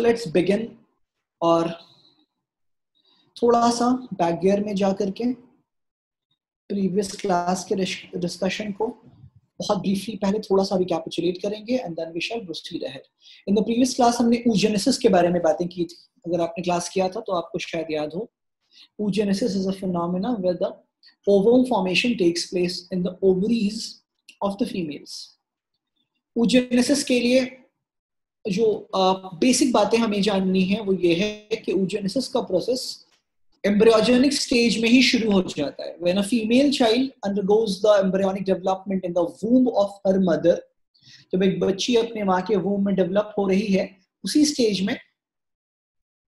Let's begin और थोड़ा सा बैक गियर में जा करके प्रीवियस क्लास के डिस्कशन को बहुत ब्रीफली पहले थोड़ा सा रिकैपिचुलेट करेंगे and then we shall proceed ahead in the previous class हमने oogenesis के बारे में बातें की थी। अगर आपने क्लास किया था तो आपको शायद याद हो। oogenesis is a phenomena where the ovum formation takes place in the ovaries of the females. oogenesis के लिए जो बेसिक बातें हमें जाननी है, वो ये है कि oogenesis का प्रोसेस embryogenic stage में ही शुरू हो जाता है। When a female child undergoes the embryonic development in the womb of her mother, जब एक बच्ची अपने माँ के womb में डेवलप हो रही है, उसी स्टेज में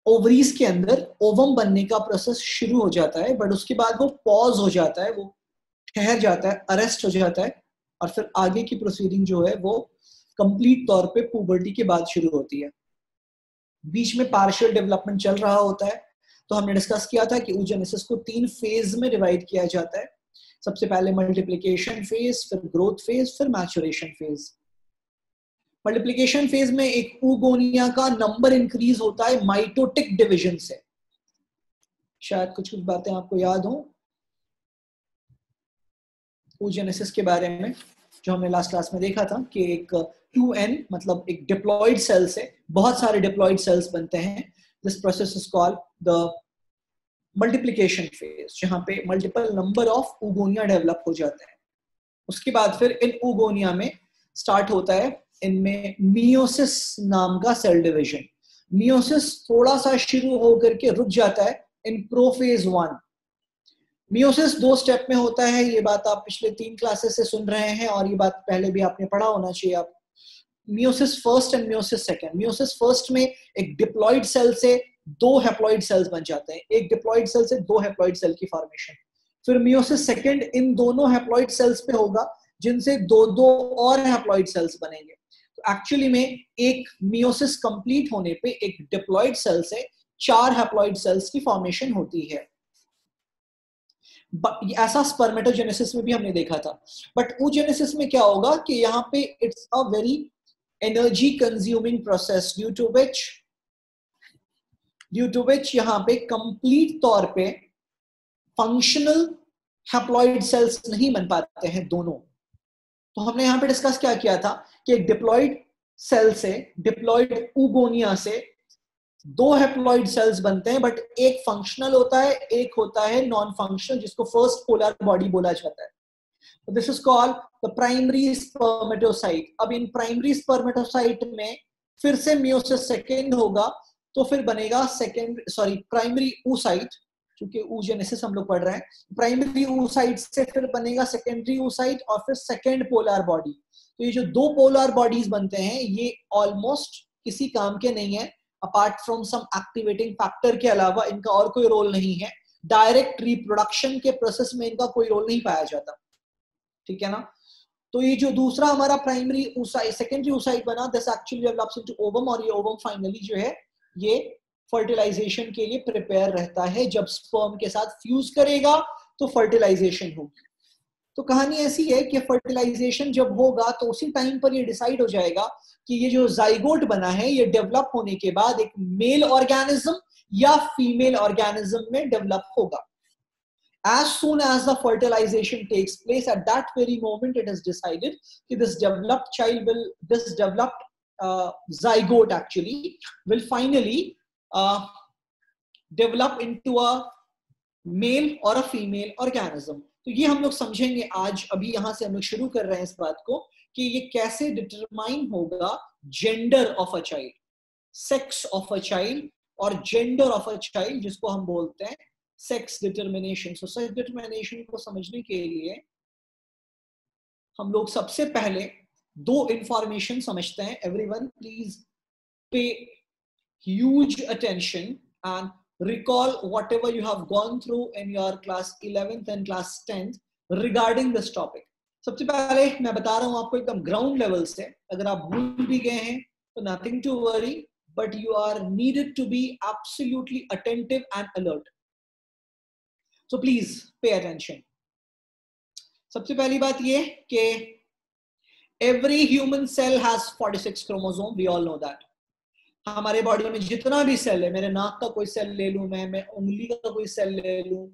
ओवरीज के अंदर ओवम बनने का प्रोसेस शुरू हो जाता है बट उसके बाद वो पॉज हो जाता है, वो ठहर जाता है अरेस्ट हो जाता है, और फिर आगे की प्रोसीडिंग जो है वो कंप्लीट तौर पे पुबर्टी के बाद शुरू होती है। बीच में पार्शियल डेवलपमेंट चल रहा होता है। तो हमने डिस्कस किया था कि ऊजेनेसिस को तीन फ़ेज़ में डिवाइड किया जाता है। सबसे पहले मल्टीप्लीकेशन फ़ेज़ फिर ग्रोथ फ़ेज़ फिर मैचुरेशन फ़ेज़ मल्टीप्लीकेशन फ़ेज़ में एक ऊगोनिया का नंबर इंक्रीज होता है माइटोटिक डिवीज़न से। शायद कुछ कुछ बातें आपको याद हो। ऊजेनेसिस के बारे में, जो हमने लास्ट क्लास में देखा था कि एक टू एन मतलब एक डिप्लॉयड सेल से बहुत सारे डिप्लॉयड सेल्स बनते हैं। This process is called the multiplication phase जहाँ पे multiple number of oogonia develop हो जाते हैं। उसके बाद फिर इन उगोनिया में स्टार्ट होता है इनमें मियोसिस नाम का सेल डिवीज़न मियोसिस थोड़ा सा शुरू होकर के रुक जाता है इन प्रोफेज वन मियोसिस दो स्टेप में होता है। ये बात आप पिछले तीन क्लासेस से सुन रहे हैं और ये बात पहले भी आपने पढ़ा होना चाहिए। आप meiosis first and meiosis second meiosis first में एक डिप्लॉइड सेल से दो हेप्लॉइड सेल्स बन जाते हैं। एक डिप्लॉइड सेल से दो हेप्लॉइड सेल की फॉर्मेशन फिर मियोसिस सेकंड इन दोनों हेप्लॉइड सेल्स पे होगा, जिनसे दो दो और हेप्लॉइड सेल्स बनेंगे। तो एक्चुअली में एक मियोसिस कंप्लीट होने पे एक डिप्लॉइड सेल से चार हेप्लॉइड सेल्स की फॉर्मेशन होती है। ऐसा स्पर्मेटोजेनेसिस में भी हमने देखा था। बट ऊजेनेसिस में क्या होगा कि यहाँ पे it's a very energy consuming process due to which due to which यहाँ पे कंप्लीट तौर पे फंक्शनल हैप्लॉइड सेल्स नहीं बन पाते हैं दोनों। तो हमने यहाँ पे डिस्कस क्या किया था कि एक डिप्लॉइड सेल से डिप्लॉइड उगोनिया से दो हेप्लॉइड सेल्स बनते हैं बट एक फंक्शनल होता है, एक होता है नॉन फंक्शनल जिसको फ़र्स्ट पोलर बॉडी बोला जाता है। This is called the primary spermatocyte अब इन प्राइमरी स्पर्मेटोसाइट में फिर से मियोसिस सेकेंड होगा तो फिर बनेगा सेकेंड सॉरी प्राइमरी ऊसाइट क्योंकि ऊजेनेसिस हम लोग पढ़ रहे हैं। प्राइमरी ऊसाइट से फिर बनेगा सेकेंडरी ऊसाइट और फिर सेकेंड पोलर बॉडी तो ये जो दो पोलर बॉडीज बनते हैं, ये ऑलमोस्ट किसी काम के नहीं है apart from some activating factor के अलावा इनका और कोई रोल नहीं है। डायरेक्ट रिप्रोडक्शन के प्रोसेस में इनका कोई रोल नहीं पाया जाता। ठीक है ना? तो ये जो दूसरा हमारा प्राइमरी ऊसाइट सेकेंडरी ऊसाइट बना this actually develops into ovum और ये ओवम फाइनली जो है, ये फर्टिलाइजेशन के लिए प्रिपेयर रहता है। जब स्पर्म के साथ फ्यूज करेगा तो फर्टिलाइजेशन होगी। तो कहानी ऐसी है कि फर्टिलाइजेशन जब होगा तो उसी टाइम पर ये डिसाइड हो जाएगा कि ये जो जाइगोट बना है, ये डेवलप होने के बाद एक मेल ऑर्गेनिज्म या फीमेल ऑर्गेनिज्म में डेवलप होगा। As soon as the fertilization takes place at that very moment it is decided that this developed child will this developed uh, zygote actually will finally uh, develop into a male or a female organism तो ये हम लोग समझेंगे आज अभी यहाँ से हम लोग शुरू कर रहे हैं इस बात को कि ये कैसे डिटरमाइन होगा gender of a child sex of a child और जेंडर ऑफ़ अ चाइल्ड जिसको हम बोलते हैं sex determination so sex determination को समझने के लिए हम लोग सबसे पहले दो इंफॉर्मेशन समझते हैं। Everyone please pay huge attention and recall whatever you have gone through in your class 11th and class 10th regarding this topic. सबसे पहले मैं बता रहा हूँ आपको एकदम ग्राउंड लेवल से, अगर आप भूल भी गए हैं तो nothing to worry but you are needed to be absolutely attentive and alert so please pay attention सबसे पहली बात ये कि every human cell has 46 chromosome. We all know that. हमारे बॉडी में जितना भी सेल है, मेरे नाक का कोई सेल ले लूँ मैं मैं उंगली का कोई सेल ले लूँ,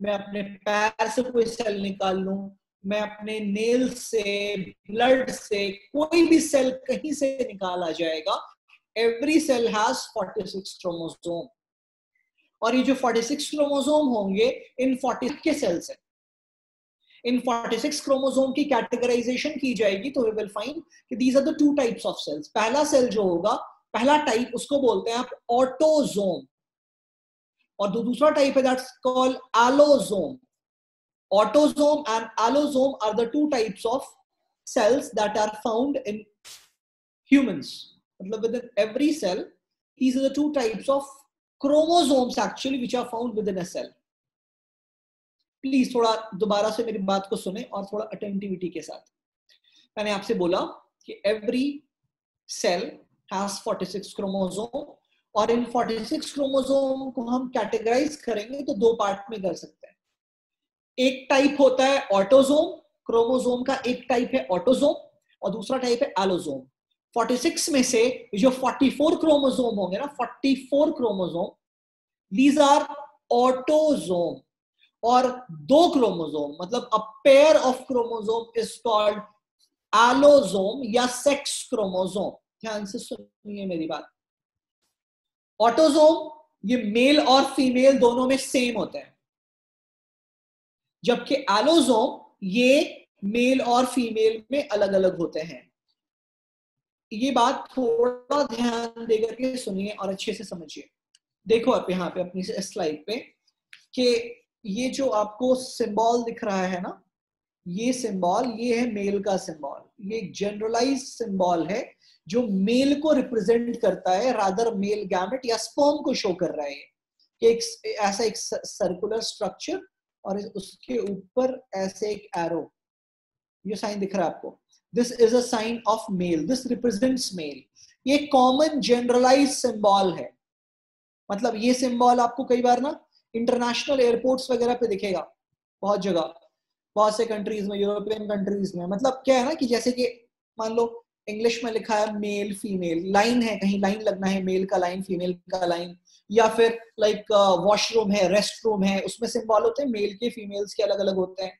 मैं अपने पैर से कोई सेल निकाल लूँ, मैं अपने नेल से ब्लड से कोई भी सेल कहीं से निकाला जाएगा एवरी सेल हैज़ 46 क्रोमोसोम और ये जो 46 क्रोमोसोम होंगे, इन 40 के सेल्स है। इन 46 क्रोमोसोम की कैटेगराइजेशन की जाएगी तो वी विल फाइंड कि these are the two types of cells पहला सेल जो होगा, पहला टाइप उसको बोलते हैं आप ऑटोजोम और जो दूसरा टाइप है that's called allosome autosome and allosome are the two types of cells that are found in humans मतलब within every cell, these are the two types of chromosomes actually which are found within a cell. Please थोड़ा दोबारा से मेरी बात को सुने और थोड़ा अटेंटिविटी के साथ। मैंने आपसे बोला कि एवरी सेल हैज़ 46 क्रोमोसोम और इन 46 क्रोमोसोम को हम कैटेगराइज करेंगे तो दो पार्ट में कर सकते हैं। एक टाइप होता है ऑटोजोम क्रोमोसोम का एक टाइप है ऑटोजोम और दूसरा टाइप है एलोजोम 46 में से जो 44 क्रोमोसोम होंगे ना 44 क्रोमोसोम दीज आर ऑटोजोम और दो क्रोमोसोम मतलब a pair of chromosome is called allosome या सेक्स क्रोमोसोम ध्यान से सुनिए मेरी बात। ऑटोजोम ये मेल और फीमेल दोनों में सेम होते हैं। जबकि एलोजोम ये मेल और फीमेल में अलग अलग होते हैं। ये बात थोड़ा ध्यान देकर के सुनिए और अच्छे से समझिए। देखो आप यहाँ पे अपनी स्लाइड पे कि ये जो आपको सिंबल दिख रहा है ना, ये सिंबल ये है मेल का सिंबल ये एक जनरलाइज सिंबल है जो मेल को रिप्रेजेंट करता है रादर मेल गैमेट या स्पर्म को शो कर रहा है। एक ऐसा एक सर्कुलर स्ट्रक्चर और उसके ऊपर ऐसे एक एरो ये साइन दिख रहा है आपको। This is a sign of male this represents male ये कॉमन जनरलाइज सिंबल है। मतलब ये सिंबल आपको कई बार ना इंटरनेशनल एयरपोर्ट्स वगैरह पे दिखेगा। बहुत जगह। बहुत से कंट्रीज़ में यूरोपियन कंट्रीज़ में। मतलब क्या है ना कि जैसे कि मान लो इंग्लिश में लिखा है मेल फीमेल लाइन है, कहीं लाइन लगना है मेल का लाइन फीमेल का लाइन या फिर लाइक वॉशरूम है रेस्ट रूम है, उसमें सिंबल होते हैं मेल के फीमेल्स के अलग अलग होते हैं।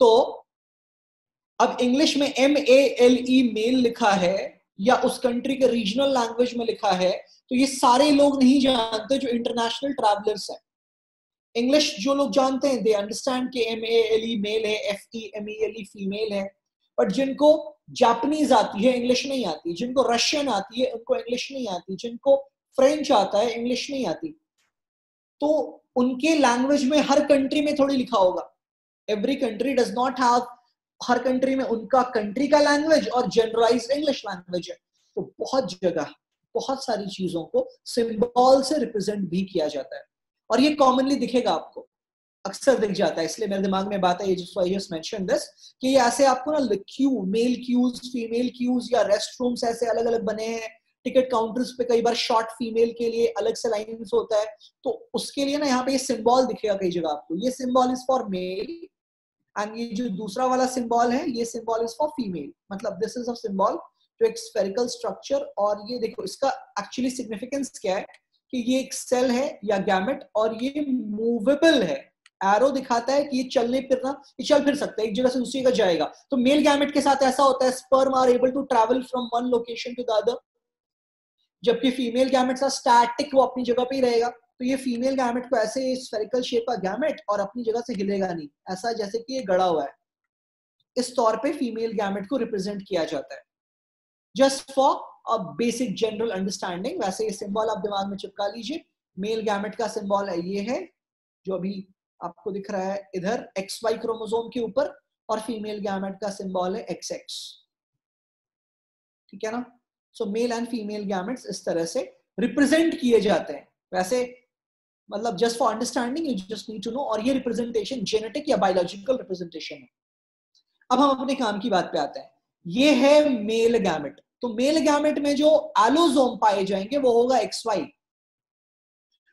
तो अब इंग्लिश में M A L E male लिखा है या उस कंट्री के रीजनल लैंग्वेज में लिखा है तो ये सारे लोग नहीं जानते जो इंटरनेशनल ट्रैवलर्स हैं। इंग्लिश जो लोग जानते हैं दे अंडरस्टैंड कि M A L E male है F E M A L E female है बट जिनको जापानीज आती है इंग्लिश नहीं आती। जिनको रशियन आती है, उनको इंग्लिश नहीं आती। जिनको फ्रेंच आता है इंग्लिश नहीं आती। तो उनके लैंग्वेज में हर कंट्री में थोड़ी लिखा होगा। Every country does not have her country में उनका कंट्री का लैंग्वेज और जनरलाइज इंग्लिश लैंग्वेज है। तो बहुत जगह, बहुत सारी चीज़ों को सिंबल से रिप्रेजेंट भी किया जाता है। और ये कॉमनली दिखेगा आपको। अक्सर दिख जाता है, इसलिए मेरे दिमाग में बात है मेंशन दिस कि ये ऐसे आपको ना queue male queues female queues या रेस्ट रूम्स ऐसे अलग अलग बने हैं। टिकट काउंटर्स पे कई बार शॉर्ट फीमेल के लिए अलग से लाइन्स होता है। तो उसके लिए ना यहाँ पे ये सिंबल दिखेगा कई जगह आपको। ये symbol is for male and ये जो दूसरा वाला सिंबल है, ये सिंबल इज़ फॉर फीमेल मतलब दिस इज़ अ सिंबल जो एक स्फेरिकल स्ट्रक्चर और ये देखो, इसका एक्चुअली सिग्निफिकेंस क्या है कि ये एक सेल है या गैमेट और ये मूवेबल है। एरो दिखाता है कि ये चलने फिरना, ये चल फिर सकता है, एक जगह से दूसरी जगह जाएगा। तो मेल गैमेट के साथ ऐसा होता है sperm are able to travel from one location to the other जबकि फीमेल गैमेट स्टैटिक वो अपनी जगह पे ही रहेगा। तो ये फीमेल गैमेट को ऐसे स्फेरिकल शेप का गैमेट और अपनी जगह से हिलेगा नहीं। ऐसा जैसे कि ये गड़ा हुआ है। इस तौर पे फीमेल गैमेट को रिप्रेजेंट किया जाता है। Just for a basic general understanding वैसे ये सिंबल आप दिमाग में चिपका लीजिए। मेल गैमेट का सिंबल है, ये है, जो अभी आपको दिख रहा है, इधर एक्स वाई क्रोमोजोम के ऊपर और फीमेल गैमेट का सिंबल है एक्स एक्स ठीक है ना? So male and female gametes इस तरह से रिप्रेजेंट किए जाते हैं। वैसे मतलब just for understanding you just need to know और ये रिप्रेजेंटेशन जेनेटिक या बायोलॉजिकल रिप्रेजेंटेशन है। अब हम अपने काम की बात पे आते हैं। ये है मेल गैमेट तो मेल गैमेट में जो एलोजोम पाए जाएँगे, वो होगा एक्स वाई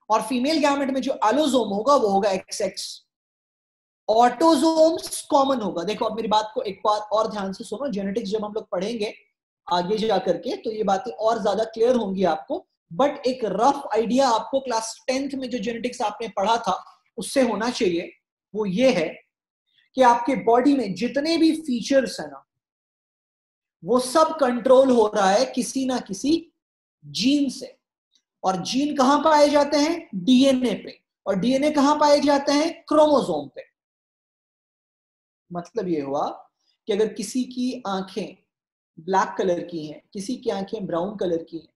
और फीमेल गैमेट में जो एलोजोम होगा, वो होगा एक्स एक्स ऑटोजोम्स कॉमन होगा। देखो, अब मेरी बात को एक बार और ध्यान से सुनो। जेनेटिक्स जब हम लोग पढ़ेंगे, आगे जा करके तो ये बातें और ज़्यादा क्लियर होंगी आपको। बट एक रफ आइडिया आपको क्लास टेंथ में जो जेनेटिक्स आपने पढ़ा था, उससे होना चाहिए। वो ये है कि आपके बॉडी में जितने भी फीचर्स है ना, वो सब कंट्रोल हो रहा है किसी ना किसी जीन से। और जीन कहाँ पाए जाते हैं? डीएनए पे। और डीएनए कहाँ पाए जाते हैं? क्रोमोजोम पे। मतलब ये हुआ कि अगर किसी की आँखें ब्लैक कलर की हैं, किसी की आँखें ब्राउन कलर की हैं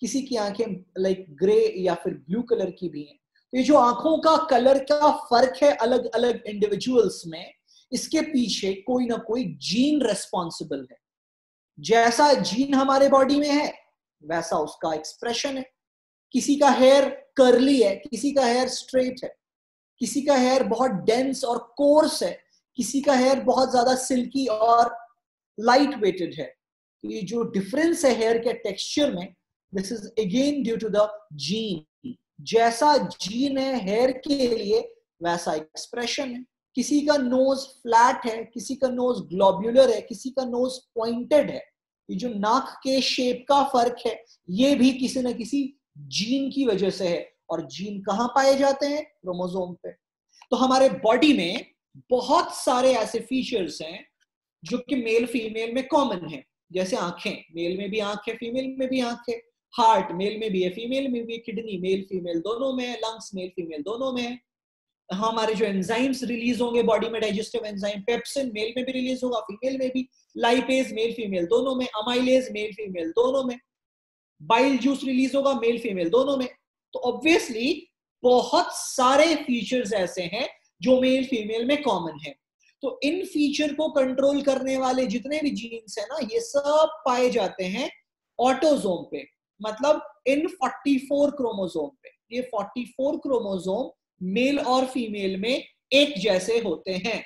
किसी की आँखें लाइक ग्रे या फिर ब्लू कलर की भी हैं। तो ये जो आँखों का कलर का फ़र्क है अलग अलग इंडिविजुअल्स में, इसके पीछे कोई ना कोई जीन रेस्पॉन्सिबल है। जैसा जीन हमारे बॉडी में है, वैसा उसका एक्सप्रेशन है। किसी का हेयर कर्ली है, किसी का हेयर स्ट्रेट है। किसी का हेयर बहुत डेंस और कोर्स है, किसी का हेयर बहुत ज़्यादा सिल्की और लाइट वेटेड है। तो ये जो डिफरेंस है हेयर के टेक्सचर में this is again due to the gene जैसा जीन है हेयर के लिए, वैसा एक्सप्रेशन है। किसी का नोज़ फ्लैट है, किसी का नोज़ ग्लोब्यूलर है, किसी का नोज़ पॉइंटेड है। ये जो नाक के शेप का फ़र्क है, ये भी किसी न किसी जीन की वजह से है। और जीन कहाँ पाए जाते हैं? क्रोमोजोम पे। तो हमारे बॉडी में बहुत सारे ऐसे फीचर्स हैं, जो कि मेल फीमेल में कॉमन है। जैसे आँखें मेल में भी आँख है फीमेल में भी आँख। है हार्ट मेल में भी है फीमेल में भी है किडनी मेल फीमेल दोनों में लंग्स मेल फीमेल दोनों में हमारे जो एंजाइम्स रिलीज़ होंगे बॉडी में डाइजेस्टिव एंजाइम पेप्सिन मेल में भी रिलीज़ होगा फीमेल में भी लाइपेज मेल फीमेल दोनों में अमाइलेज मेल फीमेल दोनों में। बाइल जूस रिलीज़ होगा मेल फीमेल दोनों में। तो ऑब्वियसली बहुत सारे फीचर्स ऐसे हैं जो मेल फीमेल में कॉमन है। तो इन फीचर को कंट्रोल करने वाले जितने भी जीन्स है ना, ये सब पाए जाते हैं ऑटोजोम पे। मतलब इन 44 क्रोमोजोम पे। ये 44 क्रोमोजोम मेल और फीमेल में एक जैसे होते हैं।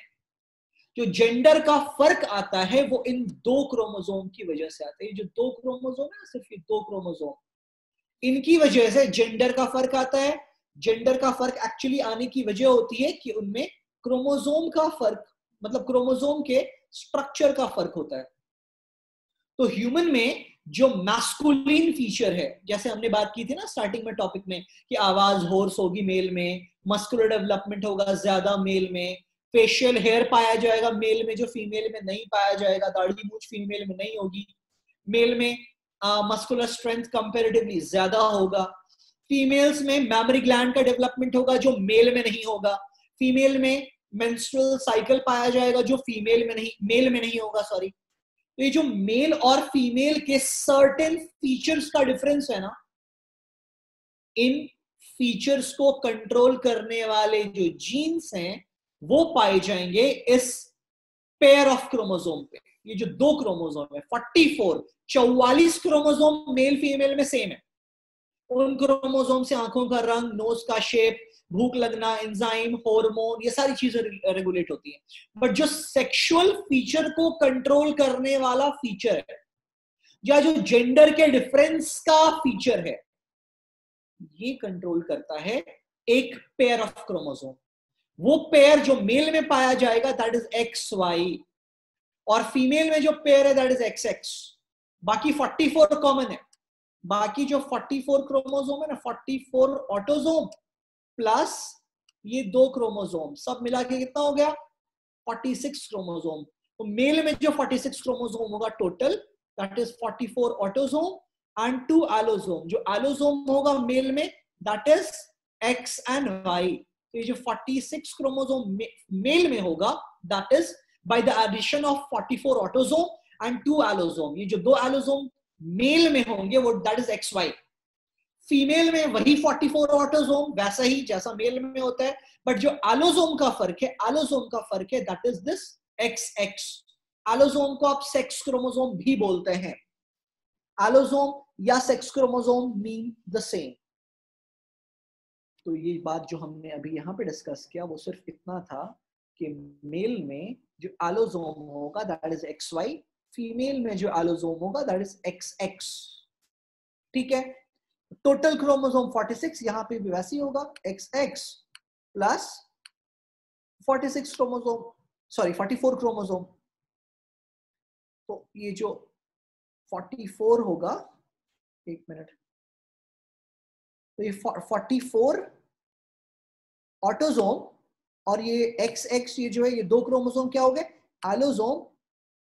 जो जेंडर का फ़र्क आता है, वो इन दो क्रोमोजोम की वजह से आता है। जो दो क्रोमोजोम है, सिर्फ़ ये दो क्रोमोजोम इनकी वजह से जेंडर का फ़र्क आता है। जेंडर का फ़र्क एक्चुअली आने की वजह होती है कि उनमें क्रोमोजोम का फ़र्क मतलब क्रोमोजोम के स्ट्रक्चर का फ़र्क होता है। तो ह्यूमन में जो मैस्कुलिन फीचर है, जैसे हमने बात की थी ना स्टार्टिंग में टॉपिक में कि आवाज़ होर्स होगी मेल में मस्कुलर डेवलपमेंट होगा ज़्यादा मेल में फेशियल हेयर पाया जाएगा मेल में जो फीमेल में नहीं पाया जाएगा, दाढ़ी मूछ फीमेल में नहीं होगी। मेल में मस्कुलर स्ट्रेंथ कंपेरेटिवली ज़्यादा होगा। फीमेल्स में मेमोरी ग्लैंड का डेवलपमेंट होगा जो मेल में नहीं होगा। फीमेल में मेंस्ट्रुअल साइकिल पाया जाएगा जो फीमेल में नहीं मेल में नहीं होगा सॉरी तो ये जो मेल और फीमेल के सर्टेन फीचर्स का डिफरेंस है ना, इन फीचर्स को कंट्रोल करने वाले जो जीन्स हैं, वो पाए जाएँगे इस पेयर ऑफ़ क्रोमोजोम पे। ये जो दो क्रोमोजोम है 44 चौवालीस क्रोमोजोम मेल फीमेल में सेम है। उन क्रोमोजोम से आँखों का रंग नोज़ का शेप भूख लगना एंजाइम हार्मोन ये सारी चीज़ें रेगुलेट होती हैं। बट जो सेक्सुअल फीचर को कंट्रोल करने वाला फीचर है, या जो जेंडर के डिफरेंस का फीचर है, ये कंट्रोल करता है एक पेयर ऑफ़ क्रोमोसोम वो पेयर जो मेल में पाया जाएगा दैट इज़ एक्स वाई और फीमेल में जो पेयर है दैट इज़ एक्स एक्स बाकी 44 कॉमन है। बाकी जो 44 क्रोमोसोम है ना 44 ऑटोजोम प्लस ये दो क्रोमोजोम सब मिला के कितना हो गया? 46 क्रोमोजोम तो मेल में जो 46 क्रोमोजोम होगा total that is 44 autosome and two allosome जो एलोजोम होगा मेल में that is X and Y तो ये जो 46 क्रोमोजोम मेल में होगा that is by the addition of 44 autosome and two allosome ये जो दो एलोजोम मेल में होंगे, वो that is X Y female में वही 44 ऑटोजोम वैसा ही जैसा मेल में होता है बट जो एलोजोम का फ़र्क है एलोजोम का फ़र्क है that is this X X allosome को आप सेक्स क्रोमोजोम भी बोलते हैं। एलोजोम या sex chromosome mean the same तो ये बात जो हमने अभी यहाँ पे डिस्कस किया, वो सिर्फ़ इतना था कि मेल में जो एलोजोम होगा that is X Y female में जो एलोजोम होगा दैट इज़ एक्स एक्स ठीक है? टोटल क्रोमोसोम 46 यहाँ पे भी वैसे ही होगा। X X plus 46 chromosome sorry 44 chromosome तो ये जो 44 होगा, एक मिनट। तो ये 44 ऑटोजोम और ये एक्स एक्स ये जो है, ये दो क्रोमोसोम क्या हो गए? एलोजोम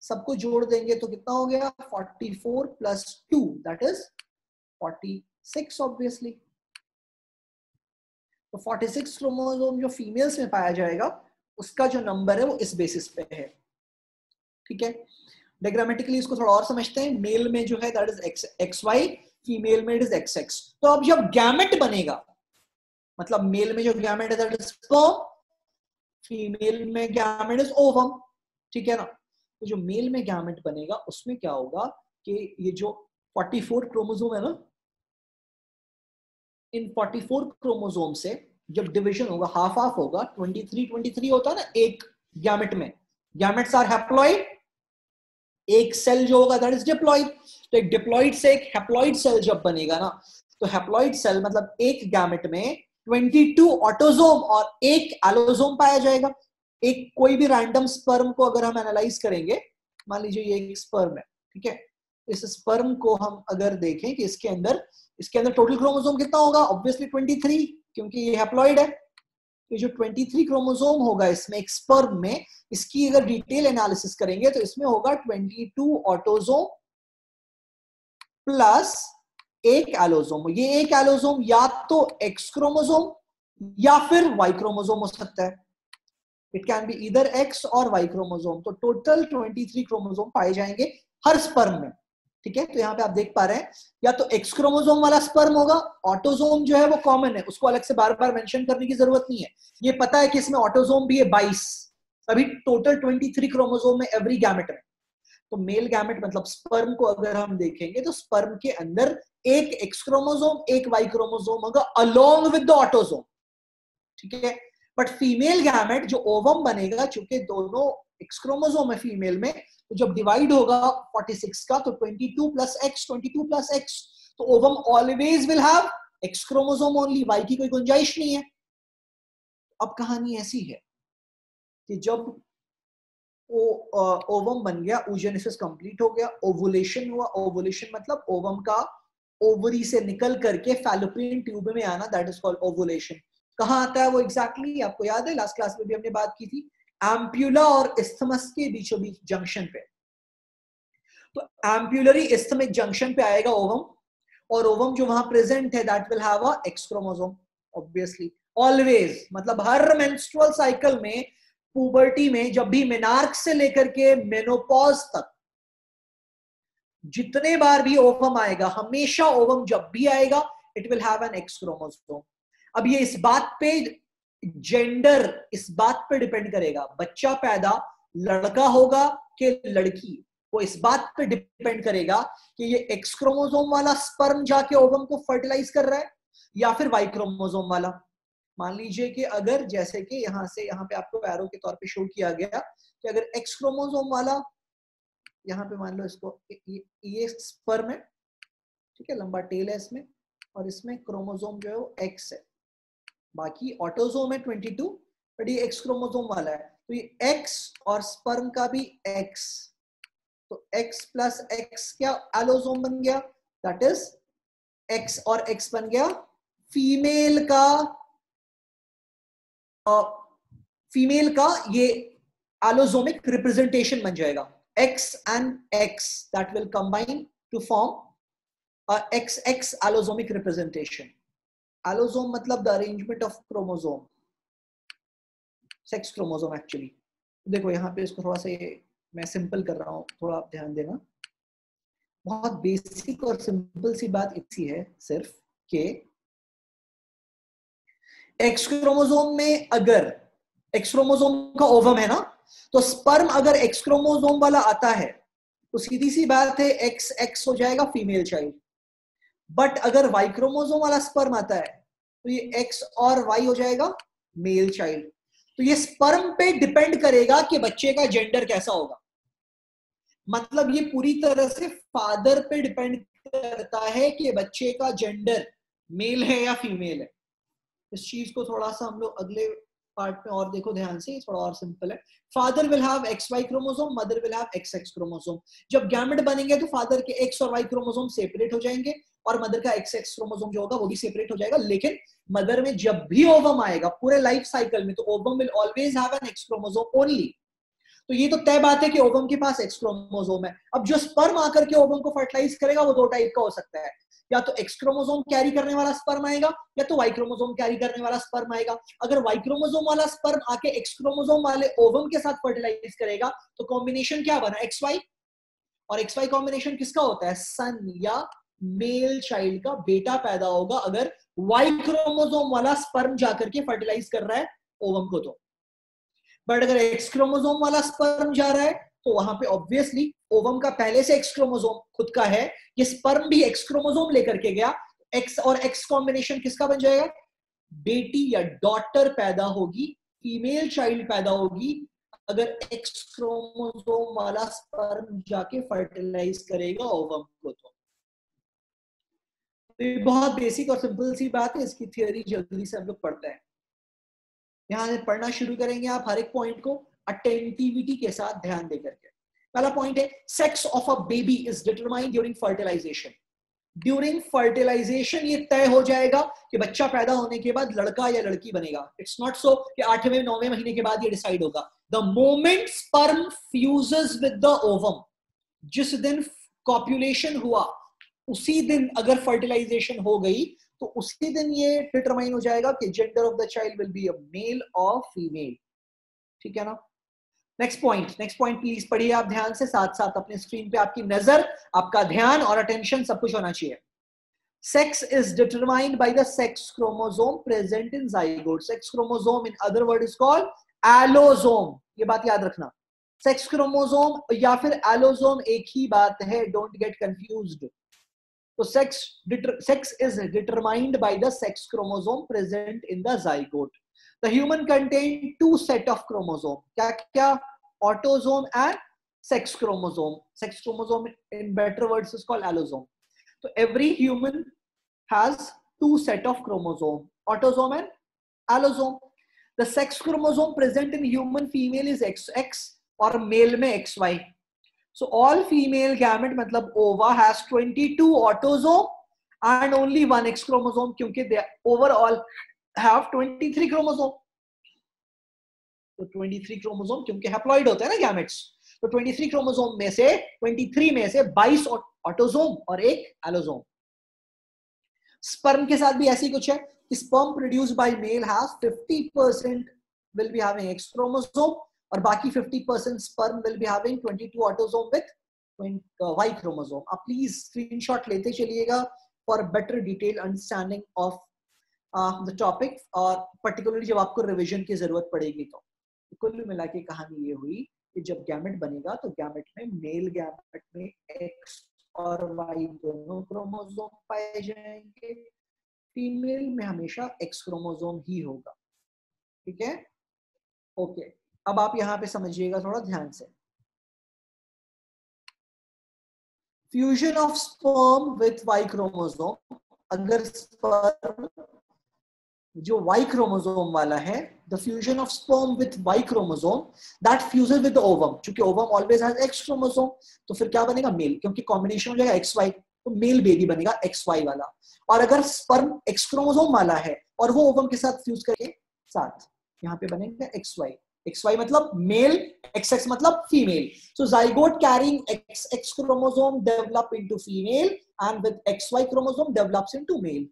सबको जोड़ देंगे तो कितना हो गया? 44 plus two that is 46 obviously तो 46 क्रोमोसोम जो फीमेल्स में पाया जाएगा, उसका जो नंबर है वो इस बेसिस पे है। ठीक है? डायग्रामेटिकली इसको थोड़ा और समझते हैं। मेल में जो है that is X X Y female में इट इज़ एक्स एक्स तो अब जब गैमेट बनेगा मतलब मेल में जो गैमेट है दैट इज़ स्पर्म फीमेल में गैमेट इज़ ओवम ठीक है ना? तो जो मेल में गैमेट बनेगा, उसमें क्या होगा कि ये जो 44 क्रोमोसोम है ना इन 44 क्रोमोसोम से जब डिवीज़न होगा हाफ़ हाफ़ होगा 23 23 होता है ना, एक गैमेट में। गैमेट्स आर हैप्लॉइड एक सेल जो होगा दैट इज़ डिप्लॉइड तो एक डिप्लॉइड से एक हैप्लॉइड सेल जब बनेगा ना तो हैप्लॉइड सेल मतलब एक गैमेट में 22 ऑटोजोम और एक एलोजोम पाया जाएगा। एक कोई भी रैंडम स्पर्म को अगर हम एनालाइज करेंगे, मान लीजिए ये एक स्पर्म है, ठीक है? इस स्पर्म को हम अगर देखें कि इसके अंदर इसके अंदर टोटल क्रोमोसोम कितना होगा? ऑब्वियसली 23 क्योंकि ये हैप्लॉइड है। ये जो 23 क्रोमोसोम होगा, इसमें एक स्पर्म में, इसकी अगर डिटेल एनालिसिस करेंगे तो इसमें होगा 22 ऑटोजोम प्लस एक एलोजोम ये एक एलोजोम या तो एक्स क्रोमोजोम या फिर वाई क्रोमोसोम हो सकता है। It can be either X और वाई क्रोमोसोम तो टोटल 23 क्रोमोजोम पाए जाएँगे हर स्पर्म में। ठीक है? तो यहाँ पे आप देख पा रहे हैं, या तो एक्स क्रोमोसोम वाला स्पर्म होगा ऑटोजोम जो है वो कॉमन है, उसको अलग से बार बार मेंशन करने की ज़रूरत नहीं है। ये पता है कि इसमें ऑटोजोम भी है 22 अभी टोटल 23 क्रोमोसोम में एवरी गैमेट में। तो मेल गैमेट मतलब स्पर्म को अगर हम देखेंगे तो स्पर्म के अंदर एक एक्सक्रोमोजोम एक वाई क्रोमोसोम होगा अलोंग विद ऑटोजोम ठीक है? बट फीमेल गैमेट जो ओवम बनेगा चूँकि दोनों एक्स क्रोमोसोम है फीमेल में तो जब डिवाइड होगा 46 का तो 22 plus X twenty plus X तो ovum always will have X chromosome only Y की कोई गुंजाइश नहीं है अब कहानी ऐसी है कि जब ओ ओवम बन गया ओजेनेसिस कंप्लीट हो गया ओवुलेशन हुआ ओवुलेशन मतलब ओवम का ओवरी से निकल करके फैलोपियन ट्यूब में आना दैट इज़ कॉल्ड ओवुलेशन कहाँ आता है वो एग्जैक्टली exactly, आपको याद है? लास्ट क्लास में भी हमने बात की थी। एम्प्यूला और इस्थमस के बीचों बीच जंक्शन पे। तो एम्प्यूलरी इस्थमिक जंक्शन पे आएगा ओवम और ओवम जो वहाँ प्रेजेंट है that will have a X chromosome obviously always मतलब हर मेंस्ट्रुअल साइकिल में पुबर्टी में जब भी मेनार्क से लेकर के मेनोपॉज तक जितने बार भी ओवम आएगा हमेशा ओवम जब भी आएगा it will have an X chromosome अब ये इस बात पे जेंडर इस बात पे डिपेंड करेगा। बच्चा पैदा लड़का होगा कि लड़की वो इस बात पे डिपेंड करेगा कि ये एक्स क्रोमोसोम वाला स्पर्म जाके ओवम को फर्टिलाइज कर रहा है या फिर वाई क्रोमोसोम वाला। मान लीजिए कि अगर जैसे कि यहाँ से यहाँ पे आपको एरो के तौर पे शो किया गया कि अगर एक्स क्रोमोसोम वाला यहाँ पे मान लो इसको ये, ये स्पर्म है ठीक है लंबा टेल है इसमें और इसमें क्रोमोसोम जो है वो एक्स है। बाकी ऑटोजोम है 22 बट ये एक्स क्रोमोसोम वाला है। तो ये एक्स और स्पर्म का भी एक्स तो एक्स प्लस एक्स क्या एलोजोम बन गया? दैट इज़ एक्स और एक्स बन गया फीमेल का। फीमेल का ये एलोजोमिक रिप्रेजेंटेशन बन जाएगा। X and X that will combine to form X X allosomic representation allosome मतलब the arrangement of chromosome sex chromosome actually देखो, यहाँ पे इसको थोड़ा सा मैं सिंपल कर रहा हूँ, थोड़ा आप ध्यान देना। बहुत बेसिक और सिंपल सी बात इसी है, सिर्फ़ के एक्स क्रोमोजोम में अगर एक्स क्रोमोजोम का ओवम है ना तो स्पर्म अगर एक्स क्रोमोजोम वाला आता है तो सीधी सी बात है एक्स एक्स हो जाएगा फीमेल चाइल्ड बट अगर वाई क्रोमोजोम वाला स्पर्म आता है तो ये एक्स और वाई हो जाएगा मेल चाइल्ड तो ये स्पर्म पे डिपेंड करेगा कि बच्चे का जेंडर कैसा होगा। मतलब ये पूरी तरह से फादर पे डिपेंड करता है कि बच्चे का जेंडर मेल है या फीमेल है। इस चीज़ को थोड़ा सा हम लोग अगले पार्ट में और देखो ध्यान से, थोड़ा और सिंपल है। Father will have X Y chromosome mother will have X X chromosome जब गैमेट बनेंगे तो फादर के एक्स और वाई क्रोमोसोम सेपरेट हो जाएँगे। और मदर का एक्स एक्स क्रोमोसोम जो होगा वो भी सेपरेट हो जाएगा। लेकिन मदर में जब भी ओवम आएगा, पूरे लाइफ साइकिल में तो ovum will always have an X chromosome only तो ये तो तय बात है कि ओवम के पास एक्स क्रोमोसोम है। अब जो स्पर्म आकर के ओवम को फर्टिलाइज करेगा, वो दो टाइप का हो सकता है। या तो एक्स क्रोमोसोम कैरी करने वाला स्पर्म आएगा, या तो वाई क्रोमोसोम कैरी करने वाला स्पर्म आएगा। अगर वाई क्रोमोसोम वाला स्पर्म आके एक्स क्रोमोसोम वाले ओवम के साथ फर्टिलाइज करेगा तो कॉम्बिनेशन क्या बना? एक्स वाई और एक्स वाई कॉम्बिनेशन किसका होता है? सन या मेल चाइल्ड का बेटा पैदा होगा अगर वाई क्रोमोजोम वाला स्पर्म जाकर के फर्टिलाइज कर रहा है ओवम को तो। बट अगर एक्स क्रोमोसोम वाला स्पर्म जा रहा है तो वहाँ पे ऑब्वियसली ओवम का पहले से एक्स क्रोमोसोम खुद का है। ये स्पर्म भी एक्स क्रोमोसोम लेकर के गया। एक्स और एक्स कॉम्बिनेशन किसका बन जाएगा? बेटी या डॉटर पैदा होगी फीमेल चाइल्ड पैदा होगी। अगर एक्स क्रोमोसोम वाला स्पर्म जाके फर्टिलाइज करेगा ओवम को तो। ये बहुत बेसिक और सिंपल सी बात है, इसकी थियोरी जल्दी से हम लोग पढ़ते हैं। यहाँ से पढ़ना शुरू करेंगे आप हर एक पॉइंट को अटेंटिविटी के साथ ध्यान देकर के पहला पॉइंट है sex of a baby is determined during fertilisation during fertilisation ये तय हो जाएगा कि बच्चा पैदा होने के बाद लड़का या लड़की बनेगा। इट्स नॉट सो कि आठवें, नौवें महीने के बाद ये डिसाइड होगा। The moment sperm fuses with the ovum जिस दिन कॉपुलेशन हुआ उसी दिन अगर फर्टिलाइजेशन हो गई तो उसी दिन ये डिटरमाइन हो जाएगा कि gender of the child will be a male और फीमेल ठीक है ना? Next point next point please पढ़िए आप ध्यान से साथ साथ अपने स्क्रीन पे आपकी नज़र, आपका ध्यान और अटेंशन सब कुछ होना चाहिए। Sex is determined by the sex chromosome present in zygote. Sex chromosome in other word is called allosome. ये बात याद रखना। सेक्स क्रोमोसोम या फिर एलोसोम एक ही बात है don't get confused So sex, sex is determined by the sex chromosome present in the zygote. The human contain two set of chromosome. Kya kya? Autosome and sex chromosome. Sex chromosome in better words is called allosome. So every human has two set of chromosome. Autosome and allosome. The sex chromosome present in human female is XX or male may XY. So all female gamete मतलब ova has 22 autosome and only one X chromosome क्योंकि they overall have 23 chromosome तो 23 chromosome क्योंकि haploid होते हैं ना gametes तो 23 chromosome में से 23 में से 22 ऑटोसोम और एक एलोसोम स्पर्म के साथ भी ऐसी है कि sperm produce by male has 50% will be having X chromosome और बाकी 50% sperm will be having 22 autosome with Y chromosome. आप प्लीज़ स्क्रीनशॉट लेते चलिएगा for better detail understanding of the topic और पर्टिकुलरली जब आपको रिवीजन की ज़रूरत पड़ेगी तो। कुल मिला के कहानी ये हुई कि जब गैमेट बनेगा तो गैमेट में मेल गैमेट में एक्स और वाई दोनों क्रोमोसोम पाए जाएँगे। फीमेल में हमेशा एक्स क्रोमोसोम ही होगा। ठीक है? ओके अब आप यहाँ पे समझिएगा थोड़ा ध्यान से। Fusion of sperm with Y chromosome अगर स्पर्म जो वाई क्रोमोसोम वाला है the fusion of sperm with Y chromosome that fusion with ovum चूँकि ovum always has X chromosome तो फिर क्या बनेगा? मेल क्योंकि कॉम्बिनेशन हो जाएगा एक्स वाई तो मेल बेबी बनेगा एक्स वाई वाला। और अगर स्पर्म एक्स क्रोमोसोम वाला है, और वो ओवम के साथ फ्यूज करके, साथ, यहाँ पे बनेगा एक्स वाई एक्स वाई मतलब मेल एक्स एक्स मतलब female so zygote carrying X X chromosome develop into female and with X Y chromosome develops into male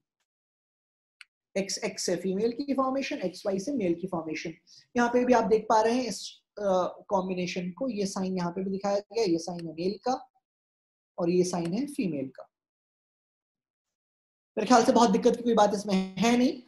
X X से फीमेल की फॉर्मेशन एक्स वाई से male की formation यहाँ पे भी आप देख पा रहे हैं इस कॉम्बिनेशन uh, को। ये साइन यहाँ पे भी दिखाया गया ये साइन है मेल का और ये साइन है फीमेल का। मेरे ख्याल से बहुत दिक्कत की कोई बात इसमें है नहीं।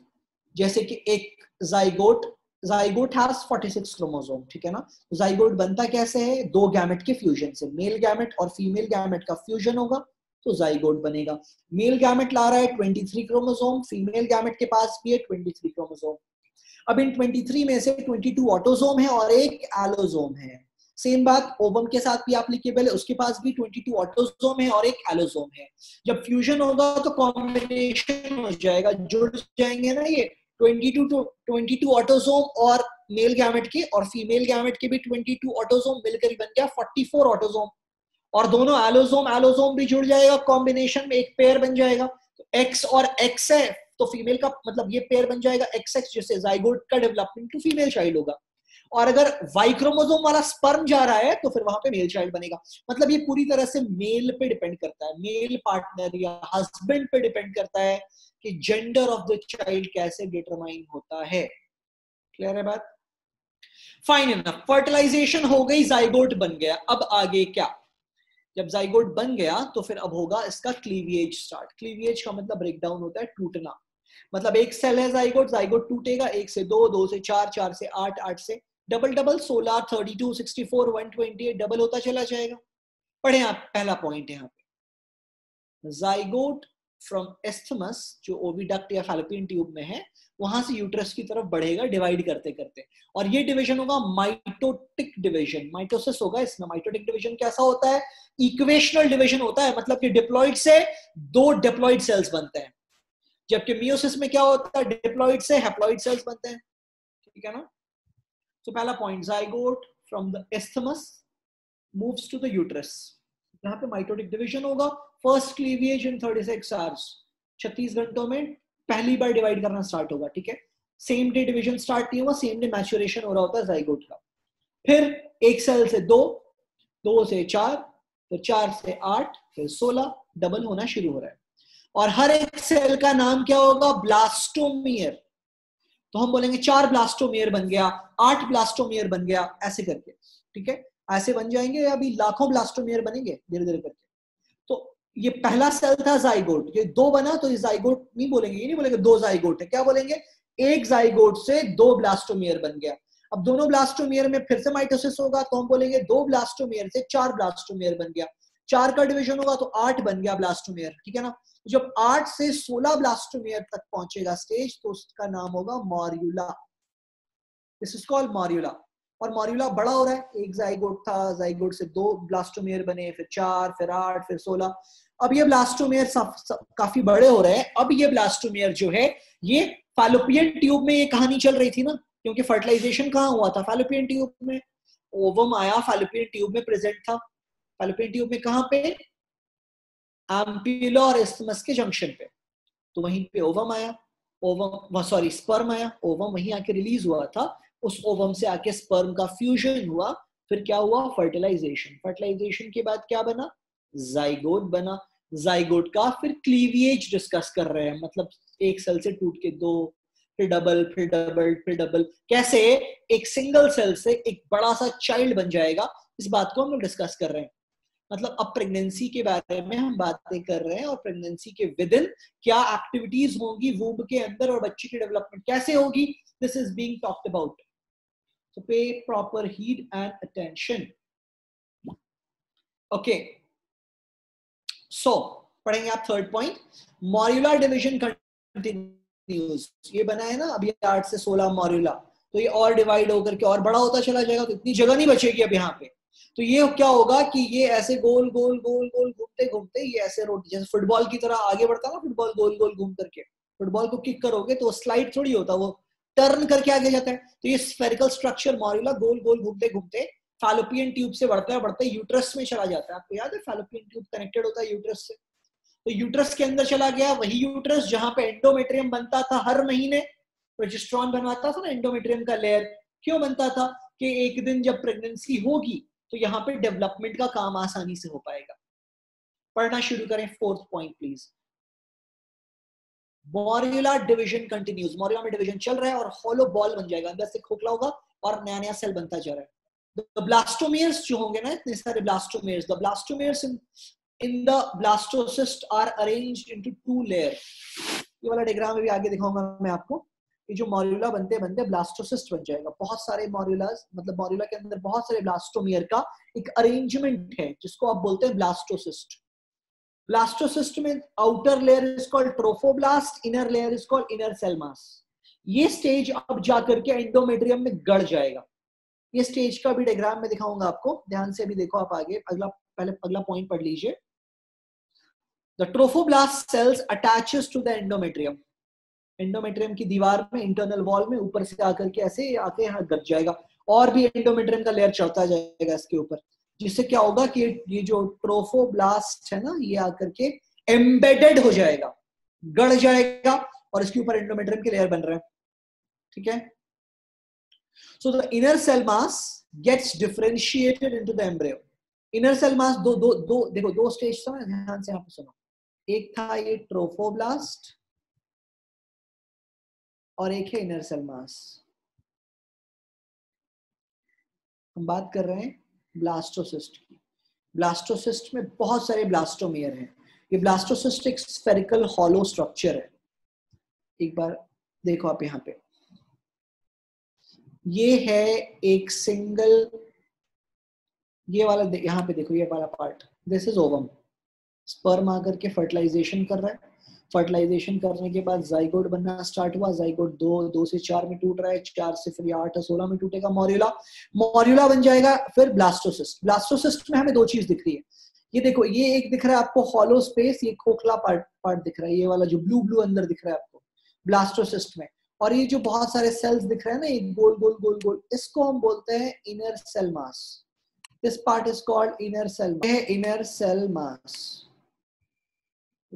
जैसे कि एक जाइगोट जाइगोट हैज़ 46 क्रोमोसोम ठीक है ना? जाइगोट बनता कैसे है? दो गैमेट के फ्यूजन से। मेल गैमेट और फीमेल गैमेट का फ्यूजन होगा तो जाइगोट बनेगा। मेल गैमेट ला रहा है 23 क्रोमोसोम फीमेल गैमेट के पास भी है 23 क्रोमोसोम अब इन 23 में से 22 ऑटोसोम है और एक एलोसोम है। सेम बात ओबम के साथ भी एप्लीकेबल है उसके पास भी 22 ऑटोसोम है और एक एलोसोम है। जब फ्यूजन होगा तो कॉम्बिनेशन हो जाएगा। जुड़ जाएँगे ना ये 22 टू 22 ऑटोसोम और मेल गैमेट के और फीमेल गैमेट के भी 22 ऑटोसोम मिलकर बन गया 44 ऑटोसोम और दोनों एलोसोम एलोसोम भी जुड़ जाएगा कॉम्बिनेशन में एक पेयर बन जाएगा। तो एक्स और एक्स है तो फीमेल का मतलब ये पेयर बन जाएगा एक्स एक्स जिससे जाइगोट का डेवलपमेंट टू फीमेल चाइल्ड होगा। और अगर वाई क्रोमोजोम वाला स्पर्म जा रहा है तो फिर वहाँ पे मेल चाइल्ड बनेगा। मतलब ये पूरी तरह से मेल पे डिपेंड करता है। मेल पार्टनर या हस्बैंड पे डिपेंड करता है कि जेंडर ऑफ़ द चाइल्ड कैसे डिटरमाइन होता है। क्लियर है बात? फाइन इनफ फर्टिलाइजेशन हो गई जाइगोट बन गया। अब आगे क्या? जब जाइगोट बन गया तो फिर अब होगा इसका क्लीविएज स्टार्ट क्लीविएज का मतलब ब्रेकडाउन होता है, टूटना। मतलब एक सेल है जाइगोट जाइगोट टूटेगा, एक से दो दो से चार चार से आठ आठ से डबल डबल सोलह, thirty two, sixty four, one twenty eight, double होता चला जाएगा। पढ़े आप, पहला पॉइंट है यहाँ पे। जाइगोट फ्रॉम एस्थमस जो ओविडक्ट या फैलोपियन ट्यूब में है, वहाँ से यूट्रस की तरफ़ बढ़ेगा डिवाइड करते करते और ये डिवीज़न होगा माइटोटिक डिवीज़न माइटोसिस होगा इसमें। माइटोटिक डिवीज़न कैसा होता है? इक्वेशनल डिवीज़न होता है मतलब कि डिप्लॉइड से दो डिप्लॉइड सेल्स बनते हैं। जबकि मियोसिस में क्या होता है? डिप्लॉइड से हैप्लॉइड सेल्स बनते हैं। ठीक है ना? तो पहला point zygote from the isthmus moves to the uterus यहाँ पे माइटोटिक डिवीज़न होगा। फ़र्स्ट क्लीविएज इन 36 आवर्स 36 घंटों में पहली बार डिवाइड करना स्टार्ट होगा, ठीक है? सेम डे डिवीज़न स्टार्ट नहीं हुआ सेम डे मैच्योरेशन हो रहा होता है जाइगोट का। फिर एक सेल से दो दो से चार, फिर चार से आठ, फिर सोलह डबल होना शुरू हो रहा है। और हर एक सेल का नाम क्या होगा? ब्लास्टोमियर तो हम बोलेंगे चार ब्लास्टोमियर बन गया, आठ ब्लास्टोमियर बन गया, ऐसे करके, ठीक है? ऐसे बन जाएँगे, अभी लाखों ब्लास्टोमियर बनेंगे धीरे धीरे करके। तो ये पहला सेल था जाइगोट, ये दो बना तो ये जाइगोट नहीं बोलेंगे, ये नहीं बोलेंगे दो जाइगोट है, क्या बोलेंगे? एक जाइगोट से दो ब्लास्टोमियर बन गया। अब दोनों ब्लास्टोमियर में फिर से माइटोसिस होगा तो हम बोलेंगे दो ब्लास्टोमियर से चार ब्लास्टोमियर बन गया। चार का डिवीज़न होगा तो आठ बन गया ब्लास्टोमेयर ठीक है ना? जब आठ से सोलह ब्लास्टोमेयर तक पहुंचेगा स्टेज तो उसका नाम होगा morula this is called morula और मॉर्यूला बड़ा हो रहा है, एक जाइगोट था जाइगोट से दो ब्लास्टोमेयर बने, फिर चार, फिर आठ, फिर सोलह। अब ये ब्लास्टोमेयर काफ़ी बड़े हो रहे हैं। अब ये ब्लास्टोमेयर जो है, ये फैलोपियन ट्यूब में ये कहानी चल रही थी ना? क्योंकि फर्टिलाइजेशन कहाँ हुआ था? फैलोपियन ट्यूब में। ओवम आया फैलोपियन ट्यूब में प्रेजेंट था। फालोपियन ट्यूब में कहाँ पे? एम्पिलो और इस्थमस के जंक्शन पे। तो वहीं पे ओवम आया, ओवम सॉरी, स्पर्म आया, ओवम वहीं आके रिलीज़ हुआ था। उस ओवम से आके स्पर्म का फ्यूजन हुआ, फिर क्या हुआ? फर्टिलाइजेशन। फर्टिलाइजेशन के बाद क्या बना? जाइगोट बना। जाइगोट का फिर क्लीविएज डिस्कस कर रहे हैं। मतलब एक सेल से टूट के दो, फिर डबल फिर डबल फिर डबल। कैसे? एक सिंगल सेल से एक बड़ा सा चाइल्ड बन जाएगा। इस बात को हम लोग डिस्कस कर रहे हैं। मतलब अब प्रेगनेंसी के बारे में हम बातें कर रहे हैं और प्रेगनेंसी के विद इन क्या एक्टिविटीज़ होंगी वूब के अंदर और बच्चे की डेवलपमेंट कैसे होगी? This is being talked about so pay proper heed and attention. Okay. So, पढ़ेंगे आप third point morular division continues ये बना है ना अभी आठ से सोलह मॉर्यूला तो ये और डिवाइड होकर के और बड़ा होता चला जाएगा तो इतनी जगह नहीं बचेगी अब यहाँ पे. तो ये क्या होगा कि ये ऐसे गोल गोल गोल गोल घूमते घूमते ये ऐसे रोटी, जैसे फुटबॉल की तरह आगे बढ़ता ना फुटबॉल गोल गोल घूम करके। फुटबॉल को किक करोगे तो स्लाइड थोड़ी होता, वो टर्न करके आगे जाता है। तो ये स्फेरिकल स्ट्रक्चर मॉर्यूला गोल गोल घूमते घूमते फैलोपियन ट्यूब से बढ़ता है बढ़ता है यूट्रस में चला जाता है। आपको याद है फैलोपियन ट्यूब कनेक्टेड होता है यूट्रस से? तो यूट्रस के अंदर चला गया, वही यूट्रस जहाँ पे एंडोमेट्रियम बनता था हर महीने। प्रोजेस्ट्रॉन बनवाता था ना एंडोमेट्रियम का लेयर क्यों बनता था कि एक दिन जब प्रेगनेंसी होगी तो यहाँ पे डेवलपमेंट का काम आसानी से हो पाएगा। पढ़ना शुरू करें fourth point please morula division continues morula में डिवीज़न चल रहा है और हॉलो बॉल बन जाएगा। अंदर से खोखला होगा और नया नया सेल बनता जा रहा है। द ब्लास्टोमियर्स जो होंगे ना, इतने सारे blastomeres the blastomeres in in the blastocyst are arranged into two layer ये वाला डायग्राम भी आगे दिखाऊँगा मैं आपको। ये जो मॉर्यूला बनते बनते ब्लास्टोसिस्ट बन जाएगा। बहुत सारे मॉर्यूलास मतलब मॉर्यूला के अंदर बहुत सारे ब्लास्टोमियर का एक अरेंजमेंट है, जिसको आप बोलते हैं ब्लास्टोसिस्ट। ब्लास्टोसिस्ट में outer layer is called trophoblast inner layer is called inner cell mass ये स्टेज अब जाकर के एंडोमेट्रियम में गड़ जाएगा। ये स्टेज का भी डायग्राम में दिखाऊँगा आपको। ध्यान से भी देखो आप आगे। अगला, पहले अगला पॉइंट पढ़ लीजिए। The trophoblast cells attaches to the endometrium endometrium की दीवार में इंटरनल वॉल में, ऊपर से आकर के ऐसे आके यहाँ गट जाएगा। और भी एंडोमेट्रियम का लेयर चढ़ता जाएगा इसके ऊपर। जिससे क्या होगा कि ये जो ट्रोफोब्लास्ट है ना, ये आकर के एम्बेडेड हो जाएगा। गड़ जाएगा और इसके ऊपर एंडोमेट्रियम के लेयर बन रहे हैं। ठीक है? So the inner cell mass gets differentiated into the embryo inner cell mass दो दो दो, देखो, दो स्टेज था, ध्यान से यहाँ पे सुनो। एक था ये ट्रोफोब्लास्ट और एक है इनर सेल मास हम बात कर रहे हैं ब्लास्टोसिस्ट की। ब्लास्टोसिस्ट में बहुत सारे ब्लास्टोमियर हैं। ये ब्लास्टोसिस्ट एक स्फेरिकल हॉलो स्ट्रक्चर है। एक बार देखो आप यहाँ पे। ये है एक सिंगल ये वाला यहाँ पे देखो, ये वाला part this is ovum sperm आकर के फर्टिलाइजेशन कर रहा है। फर्टिलाइजेशन करने के बाद जाइगोड बनना स्टार्ट हुआ। जाइगोड दो दो से चार में टूट रहा है, चार से फिर आठ सोलह में टूटेगा। मॉर्यूला मॉर्यूला बन जाएगा फिर ब्लास्टोसिस्ट ब्लास्टोसिस्ट में हमें दो चीज़ दिख रही है। ये देखो, ये एक दिख रहा है आपको हॉलो स्पेस ये खोखला पार्ट पार्ट दिख रहा है। ये वाला जो ब्लू ब्लू अंदर दिख रहा है आपको ब्लास्टोसिस्ट में। और ये जो बहुत सारे सेल्स दिख रहे हैं ना एक गोल गोल गोल गोल, इसको हम बोलते हैं inner cell mass this part is called inner cell inner cell mass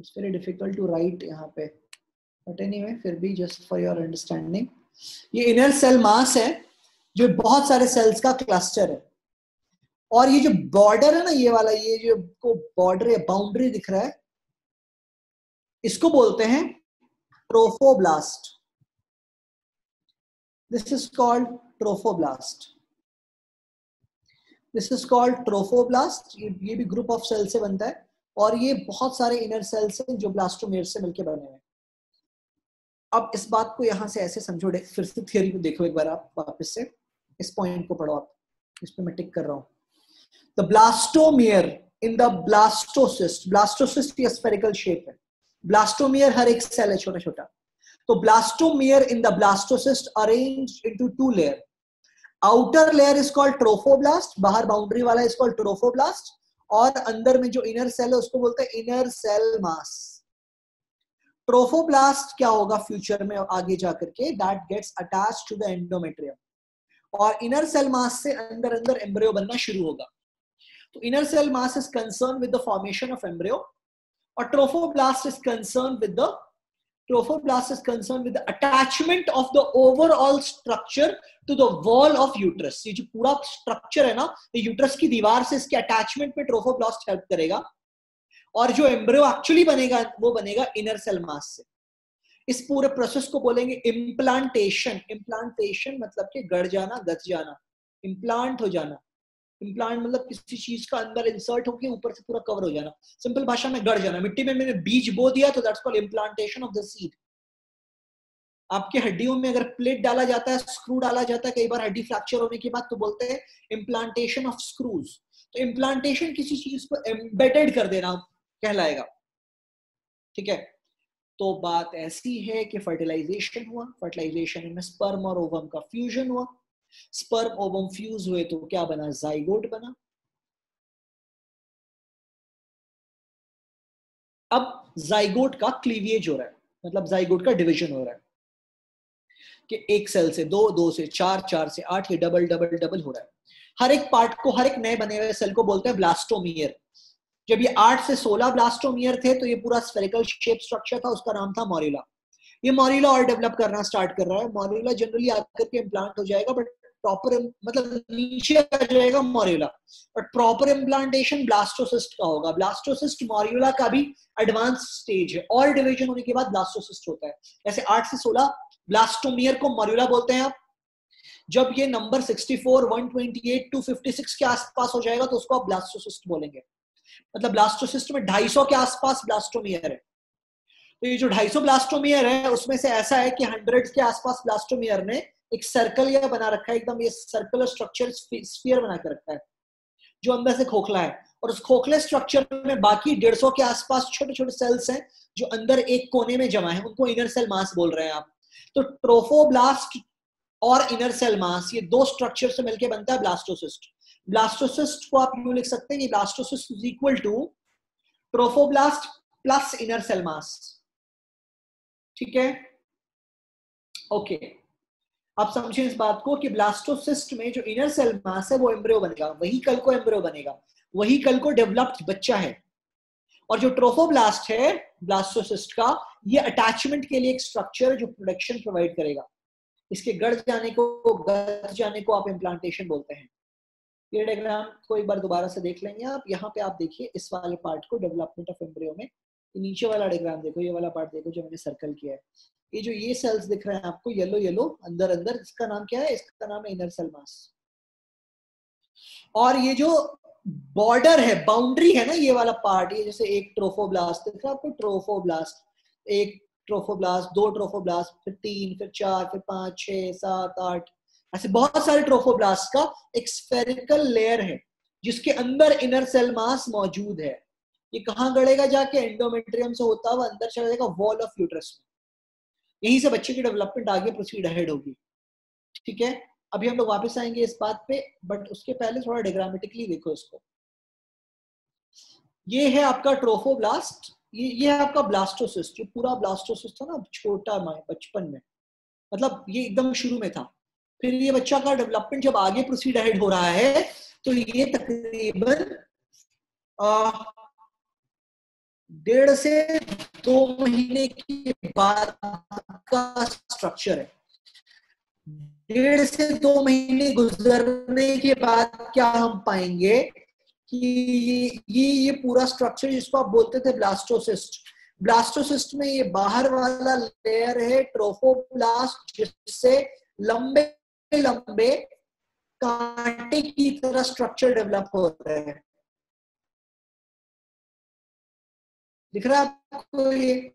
it's very difficult to write यहाँ पे. बट एनीवे फिर भी जस्ट फॉर योर अंडरस्टैंडिंग ये इनर सेल मास है, जो बहुत सारे सेल्स का क्लस्टर है. और ये जो बॉर्डर है ना, ये वाला, ये जो को बॉर्डर या बाउंड्री दिख रहा है, इसको बोलते हैं trophoblast this is called trophoblast this is called trophoblast ये भी ग्रुप ऑफ़ सेल से बनता है. और ये बहुत सारे इनर सेल्स हैं जो ब्लास्टोमेयर से मिलकर बने हुए अब इस बात को यहाँ से ऐसे समझो, फिर से थियोरी को देखो एक बार आप वापस से। इस पॉइंट को पढ़ो आप। इस पे मैं टिक कर रहा हूँ। The blastomere in the blastocyst blastocyst ये स्फेरिकल शेप है। ब्लास्टोमियर हर एक सेल है छोटा छोटा तो blastomere in the blastocyst arrange into two layer outer layer is called trophoblast बाहर बाउंड्री वाला इज़ कॉल्ड ट्रोफोब्लास्ट और अंदर में जो इनर सेल है, उसको बोलते हैं इनर सेल मास ट्रोफोब्लास्ट क्या होगा फ्यूचर में आगे जाकर के? That gets attach to the endometrium और इनर सेल मास से अंदर अंदर एम्ब्रियो बनना शुरू होगा। तो inner cell mass is concern with the formation of embryo और trophoblast is concern with the trophoblast is concerned with the attachment of the overall structure to the wall of uterus. ये जो पूरा structure है ना, ये uterus की दीवार से इसके अटैचमेंट में ट्रोफोब्लास्ट हेल्प करेगा। और जो एम्ब्रियो एक्चुअली बनेगा, वो बनेगा इनर सेल मास से। इस पूरे प्रोसेस को बोलेंगे इम्प्लांटेशन इम्प्लांटेशन मतलब कि गड़ जाना गच जाना। इम्प्लांट हो जाना। इम्प्लांट मतलब किसी चीज़ का अंदर इंसर्ट होकर ऊपर से पूरा कवर हो जाना। सिंपल भाषा में गड़ जाना। मिट्टी में मैंने बीज बो दिया तो that's called implantation of the seed आपके हड्डियों में अगर प्लेट डाला जाता है स्क्रू डाला जाता है, कई बार हड्डी फ्रैक्चर होने के बाद तो बोलते हैं इम्प्लांटेशन ऑफ़ स्क्रूज तो इम्प्लांटेशन किसी चीज़ को एम्बेडेड कर देना, कहलाएगा। ठीक है? तो बात ऐसी है कि फर्टिलाइजेशन हुआ। फर्टिलाइजेशन में स्पर्म और ओवम का फ्यूजन हुआ। स्पर्म ओवम फ्यूज हुए तो क्या बना? जाइगोट बना। अब जाइगोट का क्लीविएज हो रहा है मतलब जाइगोट का डिवीज़न हो रहा है कि एक सेल से दो दो से चार चार से आठ, ये डबल डबल डबल हो रहा है। हर एक पार्ट को, हर एक नए बने हुए सेल को बोलते हैं ब्लास्टोमियर। जब ये आठ से सोलह ब्लास्टोमियर थे तो ये पूरा स्फेरिकल शेप स्ट्रक्चर था, उसका नाम था मॉरिला। ये मॉरिला और डेवलप करना स्टार्ट कर रहा है। मॉरिला जनरली आकर के इम्प्लांट हो जाएगा बट प्रॉपर मतलब नीचे आ जाएगा morula but proper implantation blastocyst का होगा। ब्लास्टोसिस्ट मॉर्यूला का भी एडवांस स्टेज है। और डिवीज़न होने के बाद ब्लास्टोसिस्ट होता है। जैसे आठ से सोलह ब्लास्टोमियर को मॉर्यूला बोलते हैं आप। जब ये नंबर 64, 128, 256 के आसपास हो जाएगा तो उसको आप ब्लास्टोसिस्ट बोलेंगे। मतलब ब्लास्टोसिस्ट में 250 के आसपास ब्लास्टोमियर है। तो ये जो 250 ब्लास्टोमियर है उसमें से ऐसा है कि 100 के आसपास ब्लास्टोमियर ने एक सर्कल या बना रखा है, एकदम ये सर्कुलर स्ट्रक्चर स्पीयर बना के रखा है, जो अंदर से खोखला है। और उस खोखले स्ट्रक्चर में बाकी डेढ़ सौ के आसपास छोटे छोटे सेल्स हैं, जो अंदर एक कोने में जमा है, उनको इनर सेल मास बोल रहे हैं आप। तो ट्रोफोब्लास्ट और इनर सेल मास ये दो स्ट्रक्चर से मिलकर बनता है ब्लास्टोसिस्ट ब्लास्टोसिस्ट को आप यू लिख सकते हैं कि blastocyst is equal to trophoblast plus inner cell mass ठीक है? Okay okay. आप समझें इस बात को कि ब्लास्टोसिस्ट में जो इनर सेल मास है वो एम्ब्रियो बनेगा, वही कल को एम्ब्रियो बनेगा, वही कल को डेवलप्ड बच्चा है। और जो ट्रोफोब्लास्ट है, ब्लास्टोसिस्ट का, ये अटैचमेंट के लिए एक स्ट्रक्चर जो प्रोडक्शन प्रोवाइड करेगा। इसके गढ़ जाने को, गढ़ जाने को आप इम्प्लांटेशन बोलते हैं। ये डायग्राम को एक बार दोबारा से देख लेंगे आप। यहाँ पे आप देखिए, इस वाले पार्ट को डेवलपमेंट ऑफ़ एम्ब्रियो में नीचे वाला डायग्राम देखो, ये वाला पार्ट देखो जो मैंने सर्कल किया है। ये जो ये सेल्स दिख रहे हैं आपको येलो येलो अंदर अंदर, इसका नाम क्या है? इसका नाम है इनर सेल मास और ये जो बॉर्डर है बाउंड्री है ना, ये वाला पार्ट ये जैसे एक ट्रोफोब्लास्ट दिख रहा है आपको ट्रोफोब्लास्ट एक ट्रोफोब्लास्ट दो ट्रोफोब्लास्ट फिर तीन, फिर चार, फिर पाँच छह सात, आठ. ऐसे बहुत सारे ट्रोफोब्लास्ट का एक स्फेरिकल लेयर है, जिसके अंदर इनर सेल मास मौजूद है. ये कहाँ गड़ेगा जाके? एंडोमेट्रियम से होता हुआ अंदर चला जाएगा वॉल ऑफ़ यूट्रस में. यहीं से बच्चे की डेवलपमेंट आगे प्रोसीड अहेड होगी। ठीक है? अभी हम लोग वापस आएँगे इस बात पे बट उसके पहले थोड़ा डिग्रामेटिकली देखो इसको। ये है आपका ट्रोफोब्लास्ट ये ये है आपका ब्लास्टोसिस्ट जो पूरा ब्लास्टोसिस्ट था ना, छोटा माए बचपन में। मतलब ये एकदम शुरू में था। फिर ये बच्चा का डेवलपमेंट जब आगे प्रोसीड अहेड हो रहा है तो ये तकरीबन डेढ़ से दो महीने के बाद का स्ट्रक्चर है। डेढ़ से दो महीने गुजरने के बाद क्या हम पाएँगे कि ये ये पूरा स्ट्रक्चर जिसको आप बोलते थे ब्लास्टोसिस्ट ब्लास्टोसिस्ट में ये बाहर वाला लेयर है ट्रोफोब्लास्ट जिससे लंबे लंबे कांटे की तरह स्ट्रक्चर डेवलप हो रहे हैं। दिख रहा है आपको ये?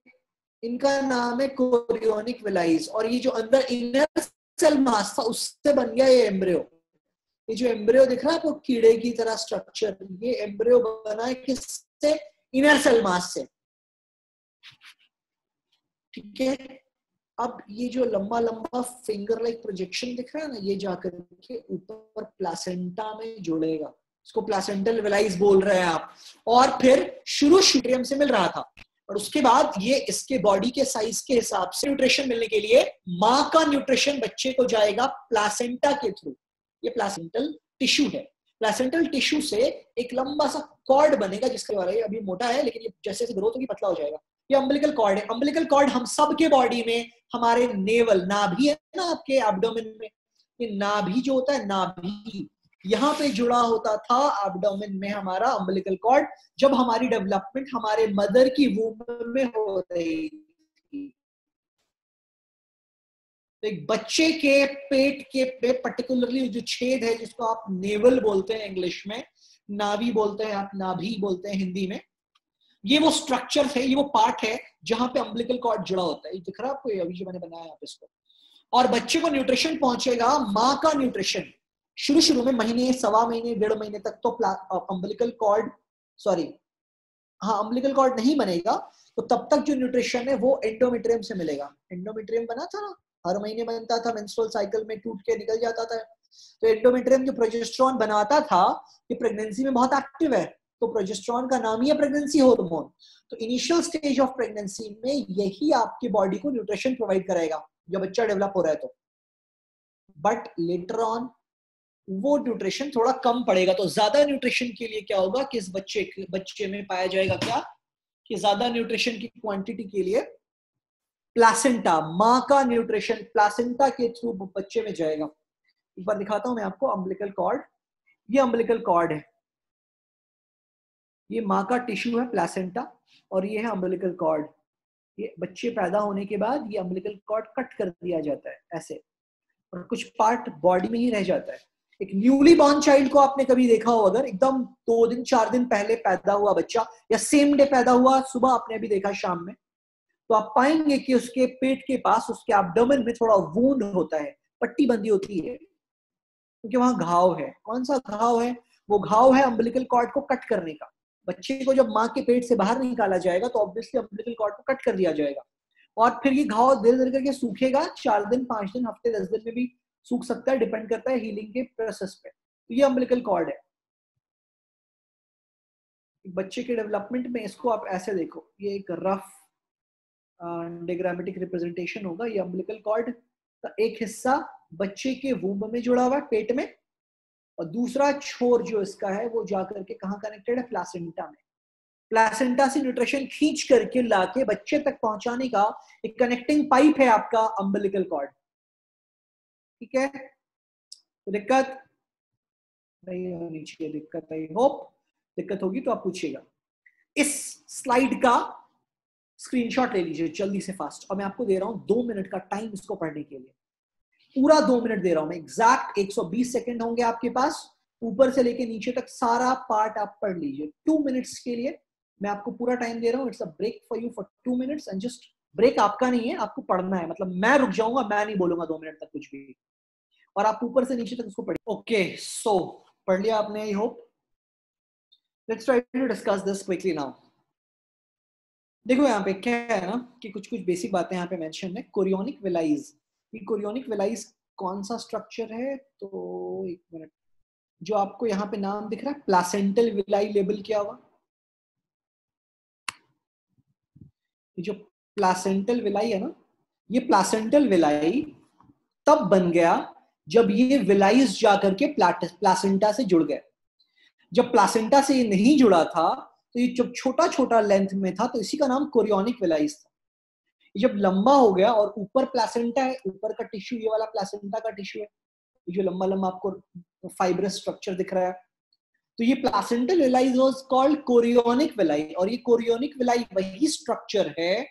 इनका नाम है कोरियोनिक विलाइज। और ये जो अंदर इनर सेल मास था, उससे बन गया ये एम्ब्रियो ये जो एम्ब्रियो दिख रहा है आपको, कीड़े की तरह स्ट्रक्चर ये एम्ब्रियो बना है किससे? इनर सेल मास से। ठीक है? अब ये जो लंबा लंबा फिंगर लाइक प्रोजेक्शन दिख रहा है ना, ये जाकर के ऊपर प्लासेंटा में जुड़ेगा। इसको प्लासेंटल वेलाइज बोल रहे हैं आप। और फिर शुरू शुट्रियम से मिल रहा था। और उसके बाद ये इसके बॉडी के साइज़ के हिसाब से न्यूट्रिशन मिलने के लिए माँ का न्यूट्रिशन बच्चे को जाएगा प्लासेंटा के थ्रू ये प्लासेंटल टिश्यू है। प्लासेंटल टिश्यू से एक लंबा सा कॉर्ड बनेगा जिसके बारे अभी मोटा है, लेकिन ये जैसे जैसे ग्रोथ होगी, पतला हो जाएगा। ये अम्बलिकल कॉर्ड है। अम्बलिकल कॉर्ड हम सब के बॉडी में, हमारे नेवल नाभि है ना आपके एब्डोमेन में? ये नाभि जो होता है, नाभि। यहाँ पे जुड़ा होता था एब्डोमेन में हमारा अम्बलिकल कॉर्ड जब हमारी डेवलपमेंट हमारे मदर की वूम में हो रही थी। तो एक बच्चे के पेट के पे पर्टिकुलरली जो छेद है, जिसको आप नेवल बोलते हैं इंग्लिश में नाभि बोलते हैं आप, नाभि बोलते हैं हिंदी में, ये वो स्ट्रक्चर है, ये वो पार्ट है जहाँ पे अम्बलिकल कॉर्ड जुड़ा होता है। दिख रहा है आपको? अभी जो मैंने बनाया आप इसको। और बच्चे को न्यूट्रिशन पहुंचेगा, माँ का न्यूट्रिशन शुरू शुरू में महीने, सवा महीने, डेढ़ महीने तक तो अम्बलिकल कॉर्ड सॉरी हाँ अम्बलिकल कॉर्ड नहीं बनेगा तो तब तक जो न्यूट्रिशन है वो एंडोमेट्रियम से मिलेगा। एंडोमेट्रियम बना था ना, हर महीने बनता था मेंस्ट्रुअल साइकिल में टूट के निकल जाता था। तो एंडोमेट्रियम जो प्रोजेस्ट्रॉन बनाता था, ये प्रेगनेंसी में बहुत एक्टिव है तो प्रोजेस्ट्रॉन का नाम ही है प्रेगनेंसी हार्मोन तो इनिशियल स्टेज ऑफ़ प्रेगनेंसी में यही आपकी बॉडी को न्यूट्रिशन प्रोवाइड करेगा जब बच्चा डेवलप हो रहा है तो। बट लेटर ऑन वो न्यूट्रिशन थोड़ा कम पड़ेगा। तो ज़्यादा न्यूट्रिशन के लिए क्या होगा कि इस बच्चे बच्चे में पाया जाएगा क्या कि ज़्यादा न्यूट्रिशन की क्वांटिटी के लिए प्लासेंटा माँ का न्यूट्रिशन प्लासेंटा के थ्रू बच्चे में जाएगा। एक बार दिखाता हूँ मैं आपको अम्बलिकल कॉर्ड ये अम्बलिकल कॉर्ड है। ये माँ का टिश्यू है प्लासेंटा और ये है अम्बलिकल कॉर्ड ये बच्चे पैदा होने के बाद ये अम्बलिकल कॉर्ड कट कर दिया जाता है, ऐसे। और कुछ पार्ट बॉडी में ही रह जाता है। एक न्यूली बॉर्न चाइल्ड को आपने कभी देखा हो अगर? एकदम दो दिन, चार दिन पहले पैदा हुआ बच्चा, या सेम डे पैदा हुआ, सुबह आपने अभी देखा शाम में तो आप पाएँगे कि उसके पेट के पास उसके एब्डोमेन में थोड़ा वूंड होता है पट्टी बंदी होती है, क्योंकि वहाँ घाव है। कौन सा घाव है? वो घाव है अम्बलिकल कॉर्ड को कट करने का। बच्चे को जब माँ के पेट से बाहर निकाला जाएगा तो ऑब्वियसली अम्बलिकल कॉर्ड को कट कर दिया जाएगा। और फिर ये घाव धीरे धीरे करके सूखेगा, चार दिन, पाँच दिन, हफ़्ते, दस दिन में भी सूख सकता है डिपेंड करता है हीलिंग के प्रोसेस पे। तो ये अम्बलिकल कॉर्ड है। बच्चे के डेवलपमेंट में इसको आप ऐसे देखो। ये एक रफ डिग्रामेटिक रिप्रेजेंटेशन होगा। ये अम्बलिकल कॉर्ड का एक हिस्सा बच्चे के वूम्ब में जुड़ा हुआ है, पेट में। और दूसरा छोर जो इसका है, वो जाकर के कहा कनेक्टेड है? प्लासेंटा में। प्लासेंटा से न्यूट्रिशन खींच करके लाके बच्चे तक पहुँचाने का एक कनेक्टिंग पाइप है आपका अम्बलिकल कॉर्ड ठीक है? तो दिक्कत? नहीं होनी चाहिए दिक्कत आई होप दिक्कत होगी तो आप पूछिएगा। इस स्लाइड का स्क्रीनशॉट ले लीजिए, जल्दी से फास्ट और मैं आपको दे रहा हूँ दो मिनट का टाइम इसको पढ़ने के लिए। पूरा दो मिनट दे रहा हूँ मैं। एग्जैक्ट 120 सेकंड होंगे आपके पास। ऊपर से लेके नीचे तक सारा पार्ट आप पढ़ लीजिए। टू मिनट्स के लिए मैं आपको पूरा टाइम दे रहा हूँ। It's a break for you for two minutes and just break आपका नहीं है, आपको पढ़ना है। मतलब मैं रुक जाऊँगा, मैं नहीं बोलूँगा दो मिनट तक कुछ भी। और आप ऊपर से नीचे तक उसको पढ़िए। ओके सो पढ़ लिया आपने I hope let's try to discuss this quickly now देखो यहाँ पे क्या है ना, कि कुछ कुछ बेसिक बातें यहाँ पे मेंशन है। कोरियोनिक विलाइज ये कोरियोनिक विलाइज कौन सा स्ट्रक्चर है? तो एक मिनट जो आपको यहाँ पे नाम दिख रहा है प्लासेंटल विलाई लेबल किया हुआ? जो प्लासेंटल विलाई है ना, ये प्लासेंटल विलाई तब बन गया जब ये विलाइज जाकर के प्लासेंटा से जुड़ गए। जब प्लासेंटा से ये नहीं जुड़ा था तो ये जब छोटा छोटा लेंथ में था तो इसी का नाम कोरियोनिक विलाइज था। जब लंबा हो गया और ऊपर प्लासेंटा है, ऊपर का टिश्यू ये वाला प्लासेंटा का टिश्यू है जो लंबा लंबा आपको फाइब्रस स्ट्रक्चर दिख रहा है तो ये placental villi was called chorionic villi और ये कोरियोनिक विलाई वही स्ट्रक्चर है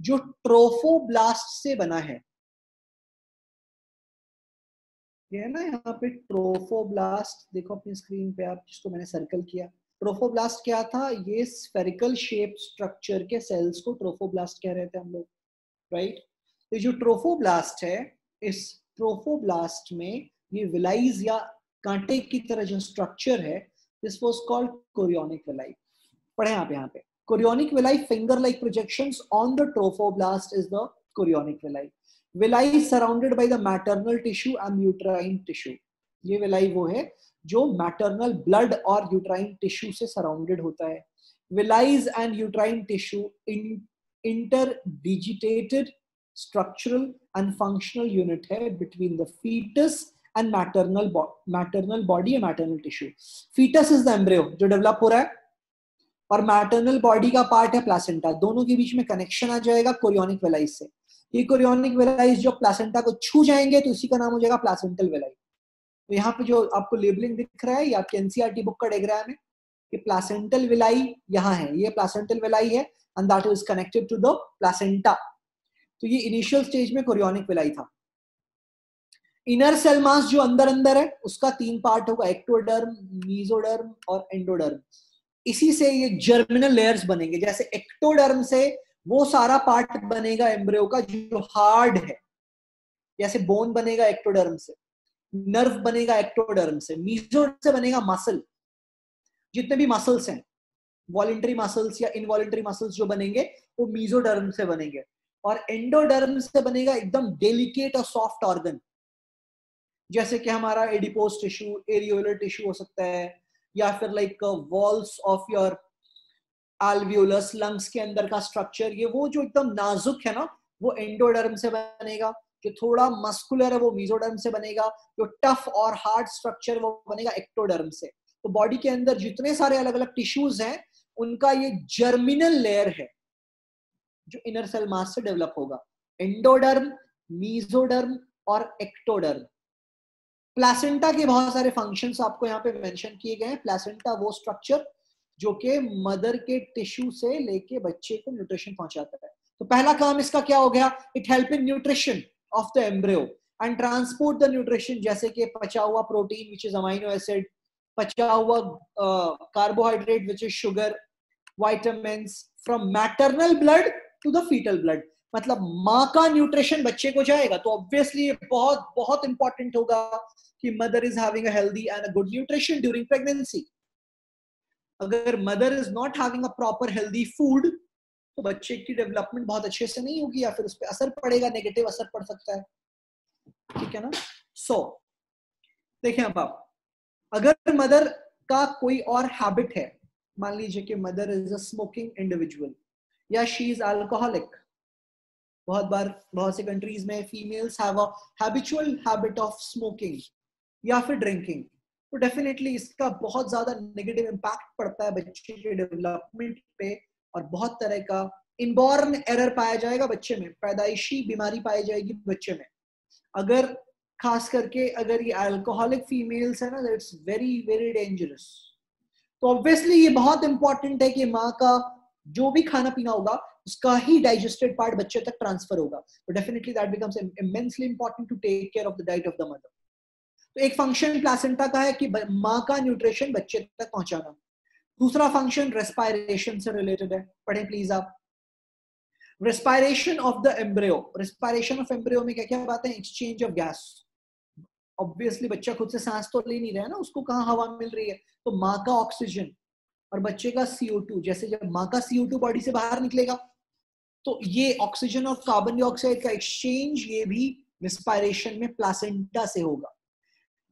जो ट्रोफोब्लास्ट से बना है। ये है ना यहाँ पे ट्रोफोब्लास्ट, देखो अपनी स्क्रीन पे आप जिसको मैंने सर्कल किया। ट्रोफोब्लास्ट क्या था? ये स्फेरिकल शेप स्ट्रक्चर के सेल्स को ट्रोफोब्लास्ट कह रहे थे हम लोग राइट तो जो ट्रोफोब्लास्ट है, इस ट्रोफोब्लास्ट में ये विलाइज या कांटे की तरह जो स्ट्रक्चर है this was called chorionic villi पढ़े आप यहाँ पे। Chorionic villi finger like projections on the trophoblast is the chorionic villi villi surrounded by the maternal tissue and uterine tissue ये विलाई वो है जो मैटरनल ब्लड और यूट्राइन टिश्यू से सराउंडेड होता है। Villis and uterine tissue interdigitated structural and functional unit है between the fetus and maternal maternal body maternal tissue fetus is the embryo जो डेवलप हो रहा है। और मैटरनल बॉडी का पार्ट है प्लासेंटा दोनों के बीच में कनेक्शन आ जाएगा कोरियोनिक वेलाइज से। ये कोरियोनिक वेलाइज जो प्लासेंटा को छू जाएँगे तो इसी का नाम हो जाएगा प्लासेंटल वेलाई तो यहाँ पे जो आपको लेबलिंग दिख रहा है, ये आपके एनसीआरटी बुक का डायग्राम है कि प्लासेंटल विलाई यहाँ है। ये प्लासेंटल विलाई है and that is connected to the placenta तो ये इनिशियल स्टेज में कोरियोनिक विलाई था। इनर सेल मास जो अंदर अंदर है, उसका तीन पार्ट होगा एक्टोडर्म मीजोडर्म और एंडोडर्म इसी से ये जर्मिनल लेयर्स बनेंगे। जैसे एक्टोडर्म से वो सारा पार्ट बनेगा एम्ब्रियो का जो हार्ड है। जैसे बोन बनेगा एक्टोडर्म से नर्व बनेगा एक्टोडर्म से मीजोडर्म से बनेगा मसल जितने भी मसल्स हैं वॉलेंट्री मसल्स या इनवॉलेंट्री मसल्स जो बनेंगे, वो मीजोडर्म से बनेंगे। और एंडोडर्म से बनेगा एकदम डेलिकेट और सॉफ्ट ऑर्गन जैसे कि हमारा एडिपोज टिश्यू एरियोलर टिश्यू हो सकता है या फिर like walls of your alveolus lungs के अंदर का स्ट्रक्चर ये वो जो एकदम नाजुक है ना, वो एंडोडर्म से बनेगा, जो थोड़ा मस्कुलर है वो मीजोडर्म से बनेगा, जो टफ और हार्ड स्ट्रक्चर वो बनेगा एक्टोडर्म से। तो बॉडी के अंदर जितने सारे अलग अलग टिश्यूज हैं, उनका ये जर्मिनल लेयर है, जो इनर सेल मास से डेवलप होगा। एंडोडर्म मीजोडर्म और एक्टोडर्म प्लासेंटा के बहुत सारे फ़ंक्शंस आपको यहाँ पे मेंशन किए गए हैं। प्लासेंटा वो स्ट्रक्चर जो कि मदर के टिश्यू से लेके बच्चे को न्यूट्रिशन पहुंचाता है। तो पहला काम इसका क्या हो गया? It help in nutrition of the embryo and transport the nutrition जैसे कि पचा हुआ protein which is amino acid पचा हुआ carbohydrate which is sugar vitamin from maternal blood to the foetal blood मतलब माँ का न्यूट्रिशन बच्चे को जाएगा तो ऑब्वियसली बहुत बहुत इंपॉर्टेंट होगा कि mother is having a healthy and a good nutrition during pregnancy अगर mother is not having a proper healthy food तो बच्चे की डेवलपमेंट बहुत अच्छे से नहीं होगी या फिर उस पर असर पड़ेगा नेगेटिव असर पड़ सकता है। ठीक है ना? सो so, देखें अब आप अगर मदर का कोई और हैबिट है मान लीजिए कि mother is a smoking individual या शी इज़ अल्कोहलिक बहुत बार बहुत से कंट्रीज़ में females have a habitual habit of smoking या फिर ड्रिंकिंग तो डेफिनेटली इसका बहुत ज़्यादा नेगेटिव इम्पैक्ट पड़ता है बच्चे के डेवलपमेंट पे और बहुत तरह का इनबॉर्न एरर पाया जाएगा बच्चे में, पैदाइशी बीमारी पाई जाएगी बच्चे में। अगर खास करके अगर ये अल्कोहलिक फीमेल्स है ना दैट्स वेरी वेरी डेंजरस तो ऑब्वियसली ये बहुत इंपॉर्टेंट है कि माँ का जो भी खाना पीना होगा उसका ही डाइजेस्टेड पार्ट बच्चे तक ट्रांसफ़र होगा। तो definitely that becomes immensely important to take care of the diet of the mother तो एक फ़ंक्शन प्लासेंटा का है कि माँ का न्यूट्रिशन बच्चे तक पहुंचाना। दूसरा फ़ंक्शन रेस्पायरेशन से रिलेटेड है। पढ़े प्लीज़ आप। Respiration of the embryo respiration of embryo में क्या क्या बात है? एक्सचेंज ऑफ़ गैस ऑब्वियसली बच्चा खुद से सांस तो ले नहीं रहा है ना, उसको कहाँ हवा मिल रही है? तो माँ का ऑक्सीजन और बच्चे का सीओ टू जैसे जब माँ का सीओ टू बॉडी से बाहर निकलेगा तो ये ऑक्सीजन और कार्बन डाइऑक्साइड का एक्सचेंज ये भी रिस्पायरेशन में प्लासेंटा से होगा।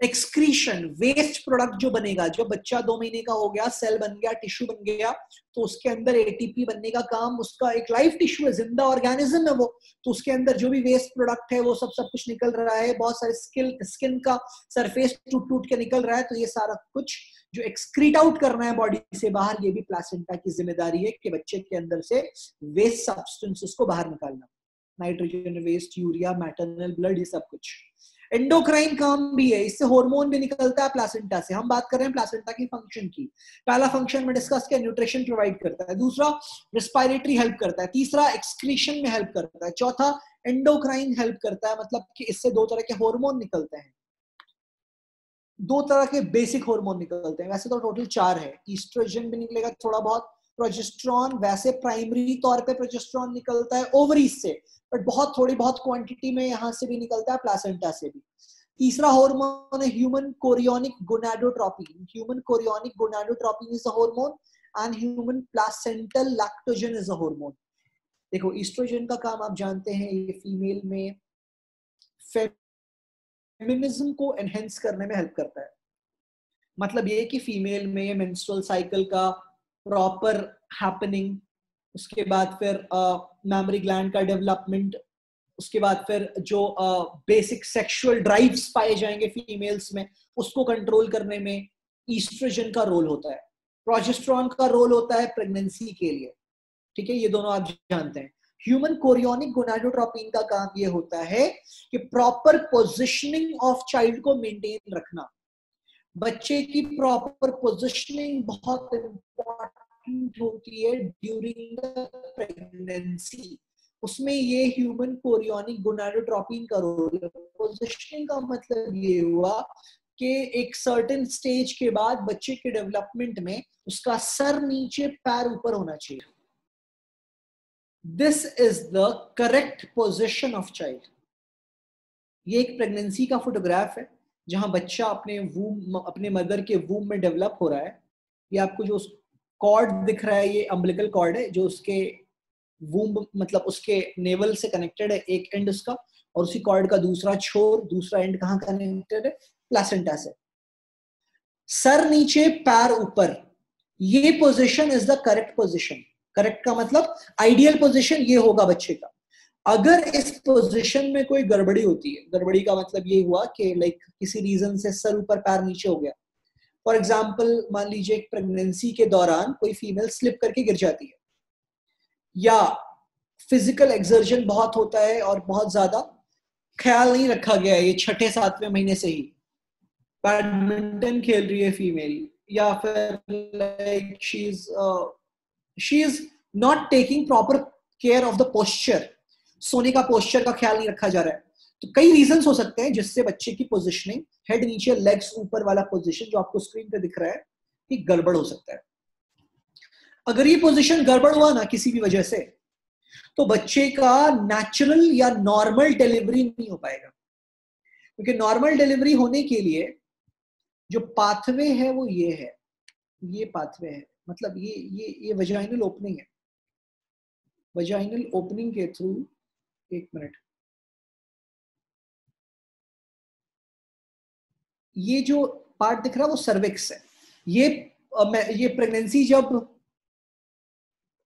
एक्सक्रीशन वेस्ट प्रोडक्ट जो बनेगा जो बच्चा दो महीने का हो गया सेल बन गया टिश्यू बन गया तो उसके अंदर एटीपी बनने का काम, उसका एक लाइफ टिश्यू है, ज़िंदा ऑर्गेनिज्म है वो तो उसके अंदर जो भी वेस्ट प्रोडक्ट है, वो सब सब कुछ निकल रहा है, बहुत सारे स्किल स्किन का सरफेस टूट टूट के निकल रहा है तो ये सारा कुछ जो एक्सक्रीट आउट करना है बॉडी से बाहर, ये भी प्लासेंटा की ज़िम्मेदारी है कि बच्चे के अंदर से वेस्ट सब्सटेंसेस को बाहर निकालना। Nitrogen waste urea maternal blood ये सब कुछ। एंडोक्राइन काम भी है, इससे हार्मोन भी निकलता है प्लासेंटा से। हम बात कर रहे हैं प्लासेंटा की फ़ंक्शन की। पहला फ़ंक्शन में डिस्कस किया न्यूट्रिशन प्रोवाइड करता है। दूसरा रेस्पायरेटरी हेल्प करता है। तीसरा एक्सक्रीशन में हेल्प करता है। चौथा एंडोक्राइन हेल्प करता है। मतलब कि इससे दो तरह के हॉर्मोन निकलते हैं। दो तरह के बेसिक हॉर्मोन निकलते हैं। वैसे तो टोटल चार है। ईस्ट्रोजन भी निकलेगा थोड़ा बहुत। प्रोजेस्ट्रॉन वैसे प्राइमरी तौर पे प्रोजेस्ट्रॉन निकलता है ओवरीज से बट बहुत थोड़ी बहुत क्वांटिटी में यहाँ से भी निकलता है प्लासेंटा से भी। तीसरा हार्मोन है human chorionic gonadotropin human chorionic gonadotropin is a hormone and human placental lactogen is a hormone देखो ईस्ट्रोजन का काम आप जानते हैं, ये फीमेल में फेमिनिज्म को एनहेंस करने में हेल्प करता है। मतलब ये कि फीमेल में मेंस्ट्रुअल साइकिल का प्रॉपर हैपनिंग उसके बाद फिर मेमोरी uh, ग्लैंड का डेवलपमेंट उसके बाद फिर जो बेसिक सेक्सुअल ड्राइव्स पाए जाएँगे फीमेल्स में उसको कंट्रोल करने में ईस्ट्रोजन का रोल होता है। प्रोजेस्ट्रॉन का रोल होता है प्रेगनेंसी के लिए। ठीक है ये दोनों आप जानते हैं। ह्यूमन कोरियोनिक गोनाडोट्रोपिन का काम ये होता है कि प्रॉपर पोजिशनिंग ऑफ़ चाइल्ड को मेंटेन रखना। बच्चे की प्रॉपर पोजिशनिंग बहुत इंपॉर्टेंट होती है ड्यूरिंग द प्रेगनेंसी उसमें ये ह्यूमन कोरियोनिक गोनाडोट्रोपिन का रोल पोजिशनिंग का मतलब ये हुआ कि एक सर्टेन स्टेज के बाद बच्चे के डेवलपमेंट में उसका सर नीचे पैर ऊपर होना चाहिए। This is the correct position of child ये एक प्रेगनेंसी का फोटोग्राफ है। जहाँ बच्चा अपने वूम अपने मदर के वूम में डेवलप हो रहा है, ये आपको जो कॉर्ड दिख रहा है, ये अम्बलिकल कॉर्ड है, जो उसके वूम मतलब उसके नेवल से कनेक्टेड है, एक एंड उसका, और उसी कॉर्ड का दूसरा छोर, दूसरा एंड कहाँ कनेक्टेड है? प्लासेंटा से। सर नीचे, पैर ऊपर। ये position is the correct position correct का मतलब आइडियल पोजीशन ये होगा बच्चे का। अगर इस पोजीशन में कोई गड़बड़ी होती है, गड़बड़ी का मतलब ये हुआ कि लाइक किसी रीजन से सर ऊपर पैर नीचे हो गया। फॉर एग्ज़ाम्पल मान लीजिए एक प्रेगनेंसी के दौरान कोई फीमेल स्लिप करके गिर जाती है। या फ़िज़िकल एक्सर्जन बहुत होता है और बहुत ज़्यादा ख्याल नहीं रखा गया है, ये छठे, सातवें महीने से ही। बैडमिंटन खेल रही है फीमेल या फिर like she is she is not taking proper care of the posture सोने का पोस्चर का ख्याल नहीं रखा जा रहा है। तो कई रीजन हो सकते हैं जिससे बच्चे की पोजिशनिंग हेड नीचे लेग्स ऊपर वाला पोजिशन जो आपको स्क्रीन पे दिख रहा है, कि गड़बड़ हो सकता है। अगर ये पोजिशन गड़बड़ हुआ ना किसी भी वजह से तो बच्चे का नेचुरल या नॉर्मल डिलीवरी नहीं हो पाएगा। क्योंकि नॉर्मल डिलीवरी होने के लिए जो पाथवे है वो ये है। ये पाथवे है। मतलब ये ये ये वजाइनल ओपनिंग है। वजाइनल ओपनिंग के थ्रू एक मिनट। ये जो पार्ट दिख रहा है वो सर्विक्स है। ये ये प्रेगनेंसी जब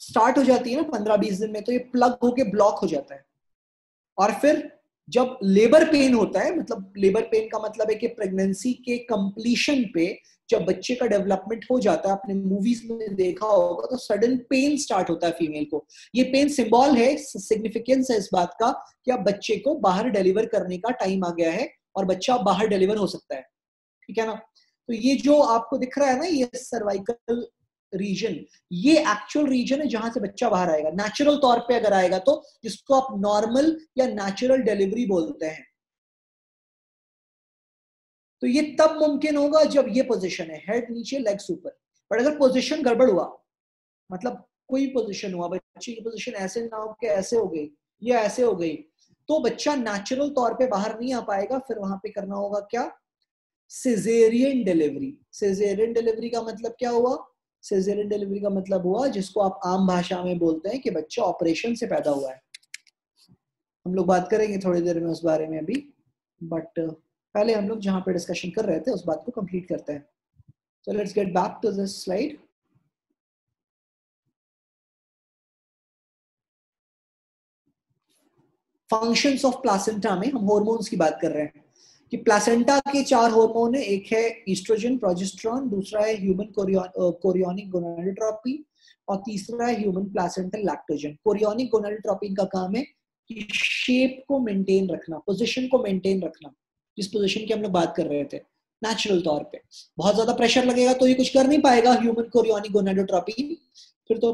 स्टार्ट हो जाती है ना पंद्रह बीस दिन में तो ये प्लग होके ब्लॉक हो जाता है। और फिर जब लेबर पेन होता है मतलब लेबर पेन का मतलब है कि प्रेगनेंसी के कंप्लीशन पे जब बच्चे का डेवलपमेंट हो जाता है, आपने मूवीज़ में देखा होगा तो सडन पेन स्टार्ट होता है फीमेल को। ये पेन सिंबल है सिग्निफिकेंस है इस बात का कि अब बच्चे को बाहर डिलीवर करने का टाइम आ गया है और बच्चा बाहर डिलीवर हो सकता है। ठीक है ना? तो ये जो आपको दिख रहा है ना, ये सर्वाइकल रीजन ये एक्चुअल रीजन है जहाँ से बच्चा बाहर आएगा। नेचुरल तौर पे अगर आएगा तो जिसको आप नॉर्मल या नेचुरल डिलीवरी बोलते हैं। तो ये तब मुमकिन होगा जब ये पोजीशन है। हेड नीचे लेग्स ऊपर। पर अगर पोजीशन गड़बड़ हुआ मतलब कोई पोजीशन हुआ, बच्चे की पोजीशन ऐसे ना हो के ऐसे हो गई या ऐसे हो गई तो बच्चा नेचुरल तौर पे बाहर नहीं आ पाएगा। फिर वहाँ पे करना होगा क्या? सिजेरियन डिलीवरी सिजेरियन डिलीवरी का मतलब क्या हुआ? सिजेरियन डिलीवरी का मतलब हुआ, जिसको आप आम भाषा में बोलते हैं कि बच्चा ऑपरेशन से पैदा हुआ है। हम लोग बात करेंगे थोड़ी देर में उस बारे में अभी बट पहले हम लोग जहाँ पे डिस्कशन कर रहे थे, उस बात को कंप्लीट करते हैं। So let's get back to this slide functions of placenta में हम हॉर्मोन्स की बात कर रहे हैं। कि प्लासेंटा के चार हार्मोन है एक है ईस्ट्रोजन प्रोजेस्ट्रॉन दूसरा है ह्यूमन कोरियोनिक गोनाडोट्रोपिन और तीसरा है human placental lactogen chorionic gonadotropin का काम है कि शेप को मेंटेन रखना पोजीशन को मेंटेन रखना, जिस पोजीशन की हम लोग बात कर रहे थे नेचुरल तौर पे. बहुत ज़्यादा प्रेशर लगेगा तो ये कुछ कर नहीं पाएगा ह्यूमन कोरियोनिक गोनाडोट्रोपिन फिर तो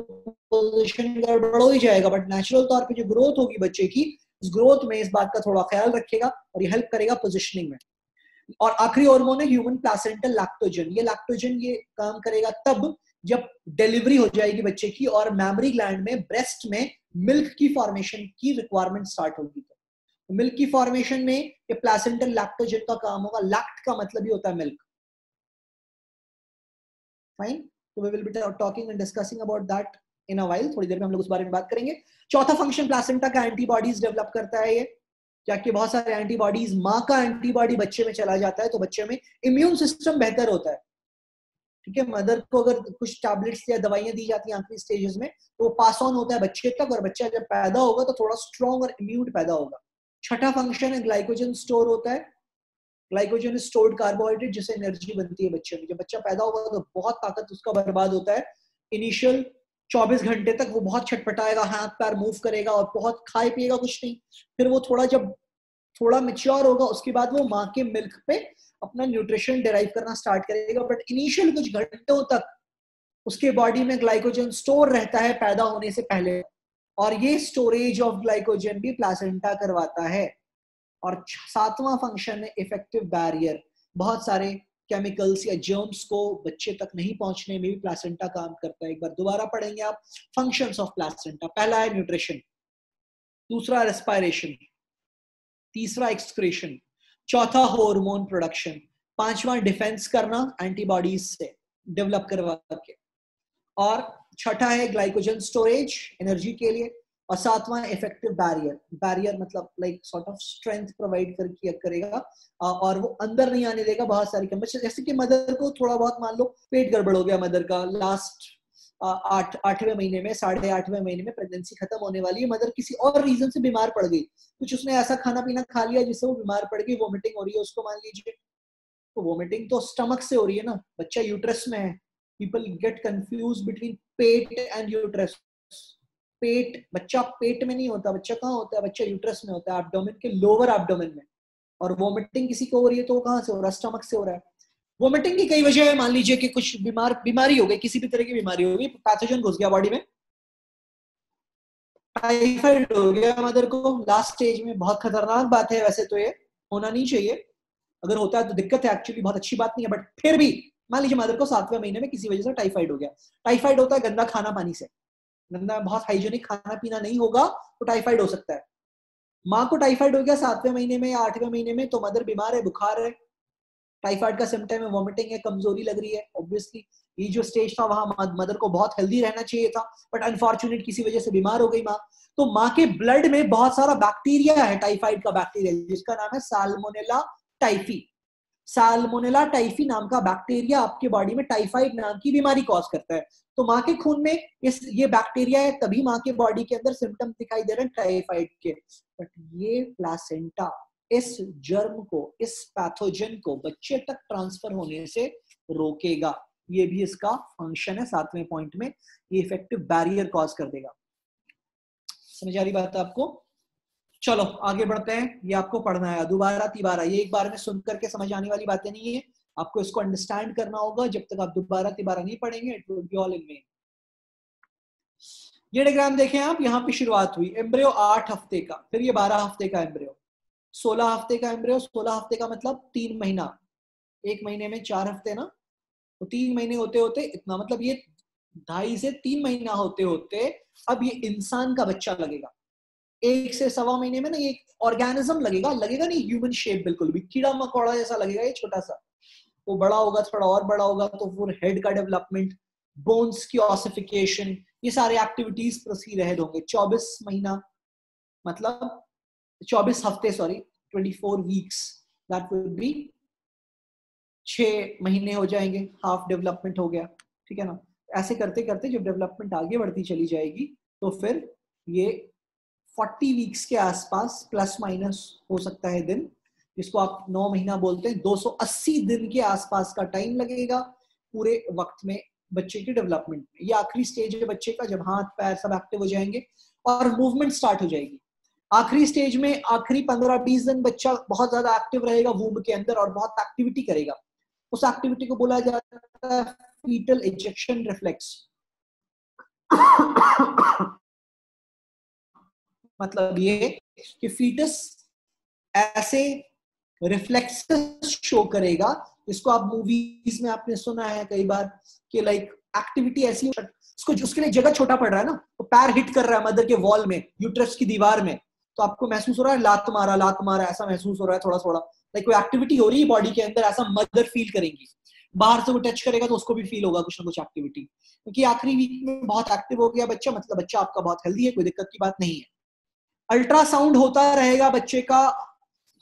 पोजीशन गड़बड़ हो ही जाएगा बट नेचुरल तौर पे जो ग्रोथ होगी बच्चे की उस ग्रोथ में इस बात का थोड़ा ख्याल रखेगा और ये हेल्प करेगा पोजिशनिंग में। और आखिरी हार्मोन है ह्यूमन प्लासेंटल लैक्टोजन ये लैक्टोजन ये काम करेगा तब जब डिलीवरी हो जाएगी बच्चे की और मेमोरी ग्लैंड में ब्रेस्ट में मिल्क की फॉर्मेशन की रिक्वायरमेंट स्टार्ट होगी। तो मिल्क की फॉर्मेशन में ये प्लासेंटल लैक्टोजन का काम होगा। लैक्ट का मतलब ही होता है मिल्क फाइन तो we will be talking and discussing about that in a while थोड़ी देर में हम लोग उस बारे में बात करेंगे। चौथा फ़ंक्शन प्लासेंटा का एंटीबॉडीज डेवलप करता है ये, जाके बहुत सारे एंटीबॉडीज माँ का एंटीबॉडी बच्चे में चला जाता है तो बच्चे में इम्यून सिस्टम बेहतर होता है। ठीक है मदर को अगर कुछ टैबलेट्स या दवाइयाँ दी जाती हैं आखिरी स्टेजेस में तो वो पास ऑन होता है बच्चे तक, और बच्चा जब पैदा होगा तो थोड़ा स्ट्रॉन्ग और इम्यून पैदा होगा। छठा फ़ंक्शन है ग्लाइकोजन स्टोर होता है। ग्लाइकोजन स्टोर्ड कार्बोहाइड्रेट जिससे एनर्जी बनती है बच्चे में। जब बच्चा पैदा होगा तो बहुत ताकत उसका बर्बाद होता है। इनिशियल 24 घंटे तक वो बहुत छटपटाएगा, हाथ पैर मूव करेगा और बहुत खाए पिएगा कुछ नहीं। फिर वो थोड़ा जब थोड़ा मेच्योर होगा, उसके बाद वो माँ के मिल्क पे अपना न्यूट्रिशन डिराइव करना स्टार्ट करेगा। बट इनिशियल कुछ घंटों तक उसके बॉडी में ग्लाइकोजन स्टोर रहता है पैदा होने से पहले। और ये स्टोरेज ऑफ़ ग्लाइकोजन भी प्लासेंटा करवाता है। और सातवां फ़ंक्शन है इफ़ेक्टिव बैरियर बहुत सारे केमिकल्स या जर्म्स को बच्चे तक नहीं पहुँचने में भी प्लासेंटा काम करता है। एक बार दोबारा पढ़ेंगे आप फ़ंक्शंस ऑफ़ प्लासेंटा पहला है न्यूट्रिशन दूसरा रेस्पायरेशन तीसरा एक्सक्रेशन चौथा हार्मोन प्रोडक्शन पांचवा डिफेंस करना एंटीबॉडीज से डेवलप करवा के। और छठा है ग्लाइकोजन स्टोरेज एनर्जी के लिए। और सातवां इफ़ेक्टिव बैरियर बैरियर मतलब like sort of strength provide कर, किया करेगा और वो अंदर नहीं आने देगा बहुत सारी कम जैसे कि मदर को थोड़ा बहुत मान लो पेट गड़बड़ हो गया मदर का लास्ट आठ, आठवें महीने में, साढ़े आठवें महीने में प्रेगनेंसी खत्म होने वाली है। मदर किसी और रीजन से बीमार पड़ गई। कुछ उसने ऐसा खाना पीना खा लिया जिससे वो बीमार पड़ गई वोमिटिंग हो रही है उसको मान लीजिए। तो वोमिटिंग तो स्टमक से हो रही है ना। बच्चा यूट्रस में है। पीपल गेट कंफ्यूज बिटवीन पेट एंड यूट्रस पेट, बच्चा पेट में नहीं होता, बच्चा कहाँ होता है? बच्चा यूट्रस में होता है एब्डोमेन के लोअर एब्डोमेन में। और वोमिटिंग किसी को हो रही है तो वो कहाँ से हो रहा है? स्टमक से हो रहा है। वोमिटिंग की कई वजह है। मान लीजिए कि कुछ बीमार, बीमारी हो गई, किसी भी तरह की बीमारी हो गई पैथोजन घुस गया बॉडी में। टाइफाइड हो गया मदर को। लास्ट स्टेज में बहुत खतरनाक बात है वैसे तो ये, होना नहीं चाहिए। अगर होता है तो दिक्कत है एक्चुअली बहुत अच्छी बात नहीं है बट फिर भी, मान लीजिए मदर को सातवें महीने में किसी वजह से टाइफाइड हो गया। टाइफाइड होता है गंदा खाना पानी से। गंदा, बहुत हाइजीनिक खाना पीना नहीं होगा तो टाइफाइड हो सकता है। माँ को टाइफाइड हो गया सातवें महीने में या आठवें महीने में तो मदर बीमार है, बुखार है। टाइफाइड का सिम्टम है वॉमिटिंग है, कमज़ोरी लग रही है ऑब्वियसली ये जो स्टेज था, वहाँ मदर को बहुत हेल्दी रहना चाहिए था बट अनफॉर्चुनेट किसी वजह से बीमार हो गई माँ। तो माँ के ब्लड में बहुत सारा बैक्टीरिया है टाइफाइड का बैक्टीरिया जिसका नाम है साल्मोनेला टाइफी सैल्मोनेला टाइफी नाम का बैक्टीरिया आपके बॉडी में टाइफाइड नाम की बीमारी कॉज करता है। तो माँ के खून में इस, ये बैक्टीरिया है, तभी माँ के बॉडी के अंदर सिम्टम दिखाई दे रहे हैं टाइफाइड के। बट ये प्लासेंटा इस जर्म को, इस पैथोजन को बच्चे तक ट्रांसफ़र होने से रोकेगा। ये भी इसका फ़ंक्शन है सातवें पॉइंट में। ये इफ़ेक्टिव बैरियर कॉज कर देगा। समझ आ रही बात है आपको? चलो, आगे बढ़ते हैं। ये आपको पढ़ना है। दोबारा तिबारा। ये एक बार में सुन करके समझ आने वाली बातें नहीं है। आपको इसको अंडरस्टैंड करना होगा। जब तक आप दोबारा तिबारा नहीं पढ़ेंगे it will be all in main ये डिग्राम देखें आप। यहाँ पे शुरुआत हुई। एम्ब्रियो आठ हफ़्ते का। फिर ये बारह हफ़्ते का एम्ब्रियो सोलह हफ़्ते का एम्ब्रियो सोलह हफ़्ते का मतलब तीन महीना। एक महीने में चार हफ़्ते ना? तो तीन महीने होते होते इतना मतलब ये ढाई से तीन महीना होते होते अब ये इंसान का बच्चा लगेगा। एक से सवा महीने में ना ये ऑर्गेनिज्म लगेगा लगेगा नहीं ह्यूमन शेप बिल्कुल भी। कीड़ा मकोड़ा जैसा लगेगा ये छोटा सा। वो बड़ा होगा, थोड़ा और बड़ा होगा तो फिर हेड का डेवलपमेंट बोन्स की ऑसिफिकेशन ये सारे एक्टिविटीज़ प्रोसीड रहेड होंगे। 24 महीना मतलब 24 हफ़्ते sorry 24 weeks that will be छ महीने हो जाएँगे हाफ़ डेवलपमेंट हो गया, ठीक है ना? ऐसे करते करते जब डेवलपमेंट आगे बढ़ती चली जाएगी तो फिर ये 40 वीक्स के आसपास प्लस माइनस हो सकता है दिन, जिसको आप नौ महीना बोलते हैं 280 दिन के आसपास का टाइम लगेगा पूरे वक्त में बच्चे के डेवलपमेंट में। ये आखिरी स्टेज है बच्चे का, जब हाथ, पैर सब एक्टिव हो जाएँगे और मूवमेंट स्टार्ट हो जाएगी। आखिरी स्टेज में आखिरी पंद्रह बीस दिन बच्चा बहुत ज़्यादा एक्टिव रहेगा वूम के अंदर और बहुत एक्टिविटी करेगा। उस एक्टिविटी को बोला जाता है फीटल इंजेक्शन रिफ्लेक्स मतलब ये कि फीटस ऐसे रिफ्लेक्स शो करेगा। इसको आप मूवीज़ में आपने सुना है कई बार कि लाइक एक्टिविटी ऐसी उसको उसके लिए जगह छोटा पड़ रहा है ना तो पैर हिट कर रहा है मदर के वॉल में यूट्रस की दीवार में। तो आपको महसूस हो रहा है, लात मारा लात मारा, ऐसा महसूस हो रहा है थोड़ा थोड़ा लाइक कोई एक्टिविटी हो रही है बॉडी के अंदर, ऐसा मदर फील करेंगी। बाहर से वो टच करेगा तो उसको भी फील होगा कुछ ना कुछ एक्टिविटी क्योंकि आखिरी वीक में बहुत एक्टिव हो गया बच्चा मतलब बच्चा आपका बहुत हेल्दी है, कोई दिक्कत की बात नहीं है। अल्ट्रासाउंड होता रहेगा बच्चे का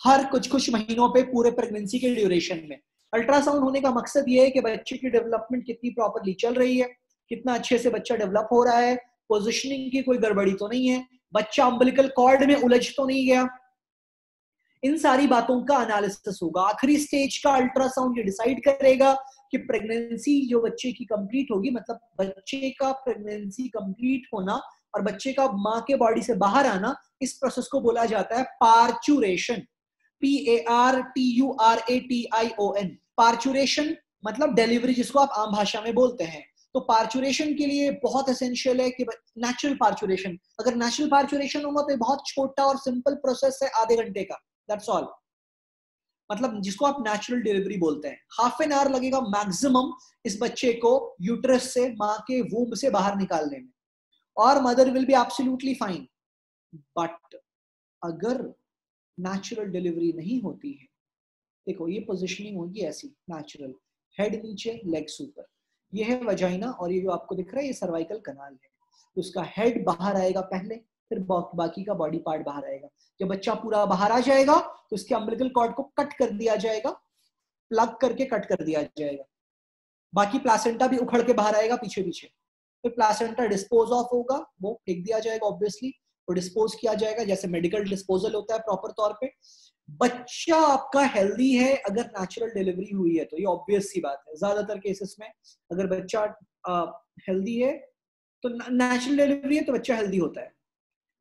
हर कुछ कुछ महीनों पे पूरे प्रेगनेंसी के ड्यूरेशन में। अल्ट्रासाउंड होने का मकसद ये है कि बच्चे की डेवलपमेंट कितनी प्रॉपरली चल रही है, कितना अच्छे से बच्चा डेवलप हो रहा है। पोजिशनिंग की कोई गड़बड़ी तो नहीं है। बच्चा अम्बलिकल कॉर्ड में उलझ तो नहीं गया। इन सारी बातों का एनालिसिस होगा। आखिरी स्टेज का अल्ट्रासाउंड ये डिसाइड करेगा कि प्रेगनेंसी जो बच्चे की कंप्लीट होगी मतलब बच्चे का प्रेगनेंसी कंप्लीट होना और बच्चे का माँ के बॉडी से बाहर आना, इस प्रोसेस को बोला जाता है parturition P A R T U R A T I O N parturition मतलब डिलीवरी जिसको आप आम भाषा में बोलते हैं। तो पार्चुरेशन के लिए बहुत एसेंशियल है कि नेचुरल पार्चुरेशन अगर नेचुरल पार्चुरेशन होगा तो बहुत छोटा और सिंपल प्रोसेस है आधे घंटे का. दैट्स ऑल मतलब जिसको आप नेचुरल डिलीवरी बोलते हैं। हाफ़ एन आवर लगेगा मैक्सिमम इस बच्चे को यूट्रस से, माँ के वूम से बाहर निकालने में। और mother will be absolutely fine but अगर नेचुरल डिलीवरी नहीं होती है, देखो ये पोजिशनिंग होगी ऐसी नेचुरल हेड नीचे लेग्स ऊपर ये है वजाइना और ये जो आपको दिख रहा है, ये सर्वाइकल कनाल है. उसका हेड बाहर आएगा पहले, फिर बाकी का बॉडी पार्ट बाहर आएगा. जब बच्चा पूरा बाहर आ जाएगा तो उसके अम्बलिकल कॉर्ड को कट कर दिया जाएगा प्लग करके कट कर दिया जाएगा. बाकी प्लासेंटा भी उखड़ के बाहर आएगा पीछे पीछे फिर प्लासेंटा डिस्पोज ऑफ़ होगा, वो फेंक दिया जाएगा ऑब्वियसली वो डिस्पोज किया जाएगा, जैसे मेडिकल डिस्पोजल होता है प्रॉपर तौर पे। बच्चा आपका हेल्दी है, अगर नेचुरल डिलीवरी हुई है तो ये ऑब्वियस सी बात है। ज़्यादातर केसेस में अगर बच्चा हेल्दी है तो नेचुरल डिलीवरी है तो बच्चा हेल्दी होता है।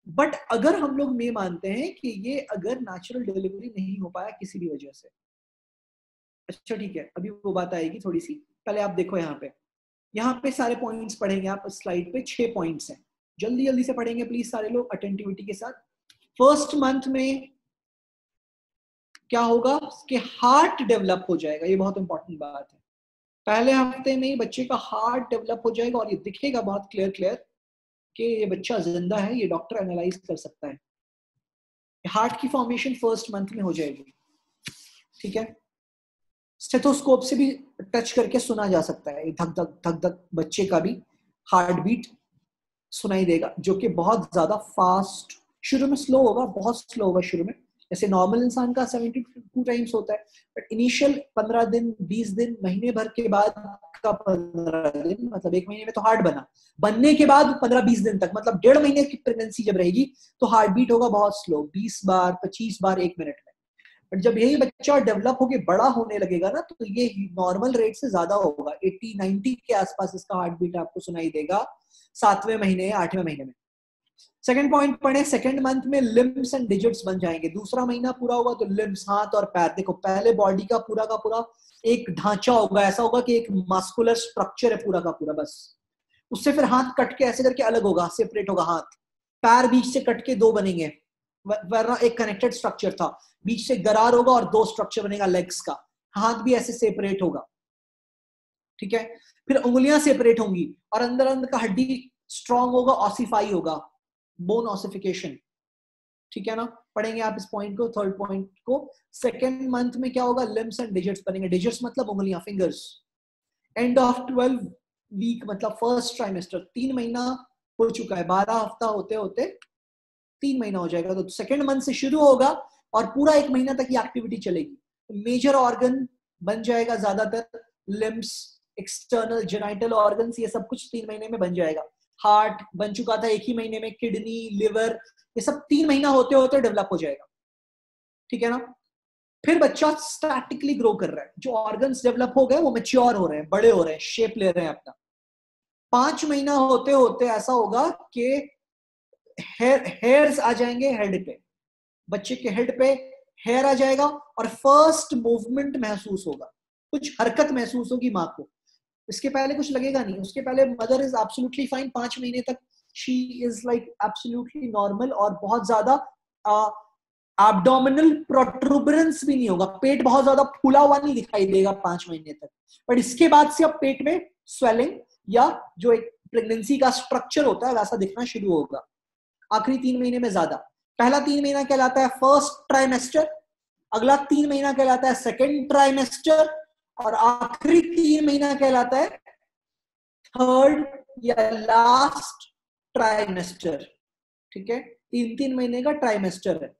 बट अगर हम लोग ये मानते हैं कि ये अगर नेचुरल डिलीवरी नहीं हो पाया किसी भी वजह से अच्छा ठीक है, अभी वो बात आएगी थोड़ी सी। पहले आप देखो यहाँ पे। यहाँ पे सारे पॉइंट्स पढ़ेंगे आप स्लाइड पे छह पॉइंट्स हैं। जल्दी जल्दी से पढ़ेंगे प्लीज़ सारे लोग अटेंटिविटी के साथ। फ़र्स्ट मंथ में क्या होगा? कि हार्ट डेवलप हो जाएगा, ये बहुत इंपॉर्टेंट बात है। पहले हफ़्ते में बच्चे का हार्ट डेवलप हो जाएगा और ये दिखेगा बहुत क्लियर क्लियर कि ये बच्चा ज़िंदा है, ये डॉक्टर एनालाइज कर सकता है। हार्ट की फॉर्मेशन फ़र्स्ट मंथ में हो जाएगी। ठीक है? स्टेथोस्कोप से भी टच करके सुना जा सकता है। धक धक धक धक, बच्चे का भी हार्ट बीट सुनाई देगा, जो कि बहुत ज़्यादा फास्ट शुरू में स्लो होगा, बहुत स्लो होगा शुरू में। जैसे नॉर्मल इंसान का सेवेंटी टू टाइम्स होता है बट इनिशियल पंद्रह दिन, बीस दिन, महीने भर के बाद का पंद्रह दिन मतलब एक महीने में तो हार्ट बना। बनने के बाद पंद्रह, बीस दिन तक मतलब डेढ़ महीने की प्रेगनेंसी जब रहेगी तो हार्ट बीट होगा बहुत स्लो बीस बार, पच्चीस बार, एक मिनट में। बट जब यही बच्चा डेवलप होके बड़ा होने लगेगा ना तो ये नॉर्मल रेट से ज़्यादा होगा। 80 90 के आसपास इसका हार्ट बीट आपको सुनाई देगा सातवें महीने आठवें महीने में। सेकेंड पॉइंट पढ़े सेकेंड मंथ में लिम्स एंड डिजिट्स बन जाएँगे। दूसरा महीना पूरा होगा तो लिम्स हाथ और पैर। देखो, पहले बॉडी का पूरा का पूरा एक ढांचा होगा। ऐसा होगा कि एक मास्कुलर स्ट्रक्चर है पूरा का पूरा, बस। उससे फिर हाथ कट के ऐसे करके अलग होगा सेपरेट होगा हाथ। पैर बीच से कट के दो बनेंगे। वरना एक कनेक्टेड स्ट्रक्चर था। बीच से गरार होगा और दो स्ट्रक्चर बनेगा लेग्स का। हाथ भी ऐसे सेपरेट होगा। ठीक है? फिर उंगलियाँ सेपरेट होंगी और अंदर अंदर का हड्डी स्ट्रॉन्ग होगा ऑसिफाई होगा। बोन ऑसिफिकेशन ठीक है ना? पढ़ेंगे आप इस पॉइंट को थर्ड पॉइंट को। सेकेंड मंथ में क्या होगा? लिम्स एंड डिजिट्स बनेंगे। डिजिट्स मतलब उंगलियाँ fingers end of twelve week मतलब फ़र्स्ट ट्राइमेस्टर तीन महीना हो चुका है। बारह हफ़्ता होते होते तीन महीना हो जाएगा तो सेकेंड मंथ से शुरू होगा और पूरा एक महीना तक ये एक्टिविटी चलेगी। मेजर ऑर्गन बन जाएगा ज़्यादातर लिम्स एक्सटर्नल जेनाइटल ऑर्गन ये सब कुछ तीन महीने में बन जाएगा। हार्ट बन चुका था एक ही महीने में किडनी लिवर ये सब तीन महीना होते होते डेवलप हो जाएगा। ठीक है ना? फिर बच्चा स्टैटिकली ग्रो कर रहा है। जो ऑर्गन्स डेवलप हो गए, वो मेच्योर हो रहे हैं, बड़े हो रहे हैं शेप ले रहे हैं अपना। पाँच महीना होते होते ऐसा होगा कि हेयर हेयर्स आ जाएँगे हेड पे। बच्चे के हेड पे हेयर आ जाएगा और फ़र्स्ट मूवमेंट महसूस होगा। कुछ हरकत महसूस होगी माँ को। इसके पहले कुछ लगेगा नहीं। उसके पहले मदर इज़ एब्सोल्युटली फाइन पाँच महीने तक। She is like absolutely normal और बहुत ज़्यादा एब्डोमिनल प्रोट्रूबरेंस भी नहीं होगा। पेट बहुत ज़्यादा फूला हुआ नहीं दिखाई देगा पाँच महीने तक। बट इसके बाद से अब पेट में स्वेलिंग या जो एक प्रेगनेंसी का स्ट्रक्चर होता है, वैसा दिखना शुरू होगा। आखिरी तीन महीने में ज़्यादा। पहला तीन महीना कहलाता है फ़र्स्ट ट्राइमेस्टर अगला तीन महीना कहलाता है सेकेंड ट्राइमेस्टर और आखिरी तीन महीना कहलाता है थर्ड या लास्ट ट्राइमेस्टर ठीक है? तीन तीन महीने का ट्राइमेस्टर है।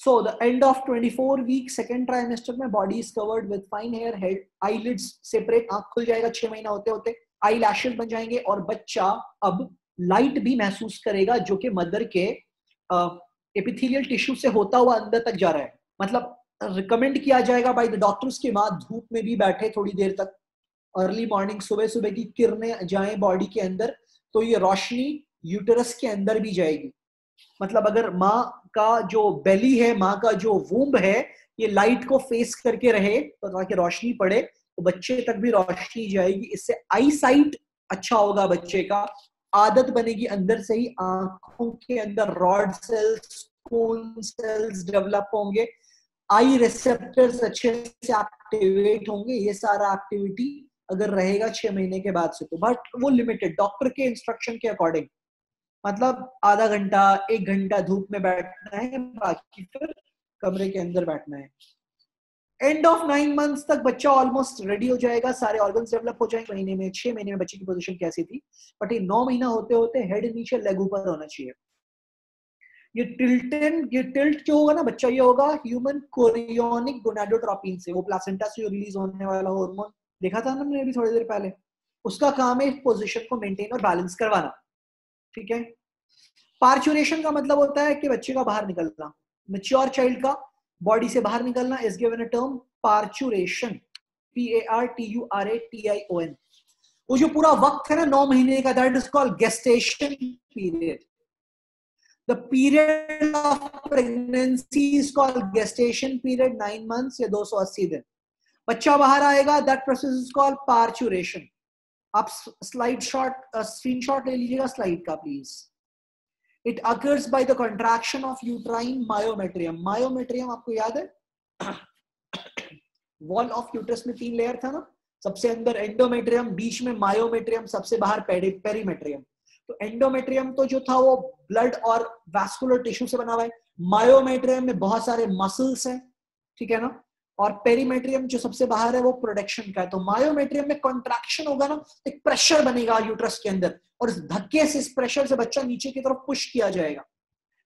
So the end of 24 week second trimester में body is covered with fine hair head eyelids separate आँख खुल जाएगा, छह महीना होते होते आई लैशेस बन जाएँगे, और बच्चा अब लाइट भी महसूस करेगा जो कि मदर के एपिथेलियल टिश्यू से होता हुआ अंदर तक जा रहा है। मतलब रिकमेंड किया जाएगा बाय द डॉक्टर्स के बाद धूप में भी बैठे थोड़ी देर तक। अर्ली मॉर्निंग सुबह सुबह की किरणें जाए बॉडी के अंदर तो ये रोशनी यूटरस के अंदर भी जाएगी। मतलब अगर माँ का जो बेली है, माँ का जो वूम्ब है, ये लाइट को फेस करके रहे तो ताकि रोशनी पड़े तो बच्चे तक भी रोशनी जाएगी। इससे आई साइट अच्छा होगा बच्चे का। आदत बनेगी अंदर से ही, आँखों के अंदर rod cells cone cells develop होंगे। आई रिसेप्टर्स अच्छे से एक्टिवेट होंगे, ये सारा एक्टिविटी अगर रहेगा छह महीने के बाद से तो। बट वो लिमिटेड डॉक्टर के इंस्ट्रक्शन के अकॉर्डिंग मतलब आधा घंटा, एक घंटा धूप में बैठना है, बाकी फिर कमरे के अंदर बैठना है। एंड ऑफ़ नाइन मंथ्स तक बच्चा ऑलमोस्ट रेडी हो जाएगा, सारे ऑर्गन्स डेवलप हो जाएँगे। महीने में, छह महीने में बच्चे की पोजीशन कैसी थी? बट ये नौ महीना होते होते हेड नीचे लेग ऊपर होना चाहिए। ये टिल्टन ये टिल्ट जो होगा ना बच्चा, ये होगा ह्यूमन कोरियोनिक गोनाडोट्रोपिन से। वो प्लासेंटा से रिलीज़ होने वाला हार्मोन देखा था ना मैंने अभी थोड़ी देर पहले? उसका काम है पोजीशन को मेंटेन और बैलेंस करवाना। ठीक है? पार्चुरेशन का मतलब होता है कि बच्चे का बाहर निकलना। मेच्योर चाइल्ड का बॉडी से बाहर निकलना is given a term parturition P A R T U R A T I O N वो जो पूरा वक्त है ना, नौ महीने का that is called gestation period the period of pregnancy is called gestation period, nine months या 280 दिन. बच्चा बाहर आएगा that process is called parturition आप स्लाइड शॉट स्क्रीन शॉट ले लीजिएगा स्लाइड का please it occurs by the contraction of uterine myometrium myometrium आपको याद है? वॉल ऑफ़ यूट्रस में तीन लेयर था ना? सबसे अंदर एंडोमेट्रियम बीच में मायोमेट्रियम सबसे बाहर पेरीमेट्रियम तो एंडोमेट्रियम तो जो था वो ब्लड और वैस्कुलर टिश्यू से बना हुआ है। मायोमेट्रियम में बहुत सारे मसल्स हैं, ठीक है ना? और पेरीमेट्रियम जो सबसे बाहर है वो प्रोडक्शन का है। तो मायोमेट्रियम में कॉन्ट्रैक्शन होगा ना एक प्रेशर बनेगा यूट्रस के अंदर और इस धक्के से, इस प्रेशर से बच्चा नीचे की तरफ़ पुश किया जाएगा।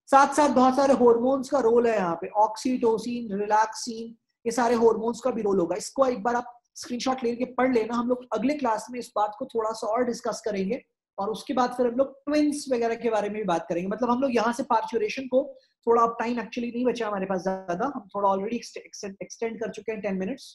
साथ साथ बहुत सारे हॉर्मोन्स का रोल है यहाँ पे। ऑक्सीटोसिन रिलैक्सिन ये सारे हॉर्मोन्स का भी रोल होगा। इसको एक बार आप स्क्रीनशॉट लेके पढ़ लेना। हम लोग अगले क्लास में इस बात को थोड़ा सा और डिस्कस करेंगे। और उसके बाद फिर हम लोग ट्विंस वगैरह के बारे में भी बात करेंगे। मतलब हम लोग यहाँ से पार्चुरेशन को थोड़ा अब टाइम एक्चुअली नहीं बचा हमारे पास ज़्यादा। हम थोड़ा ऑलरेडी एक्सटेंड कर चुके हैं टेन मिनट्स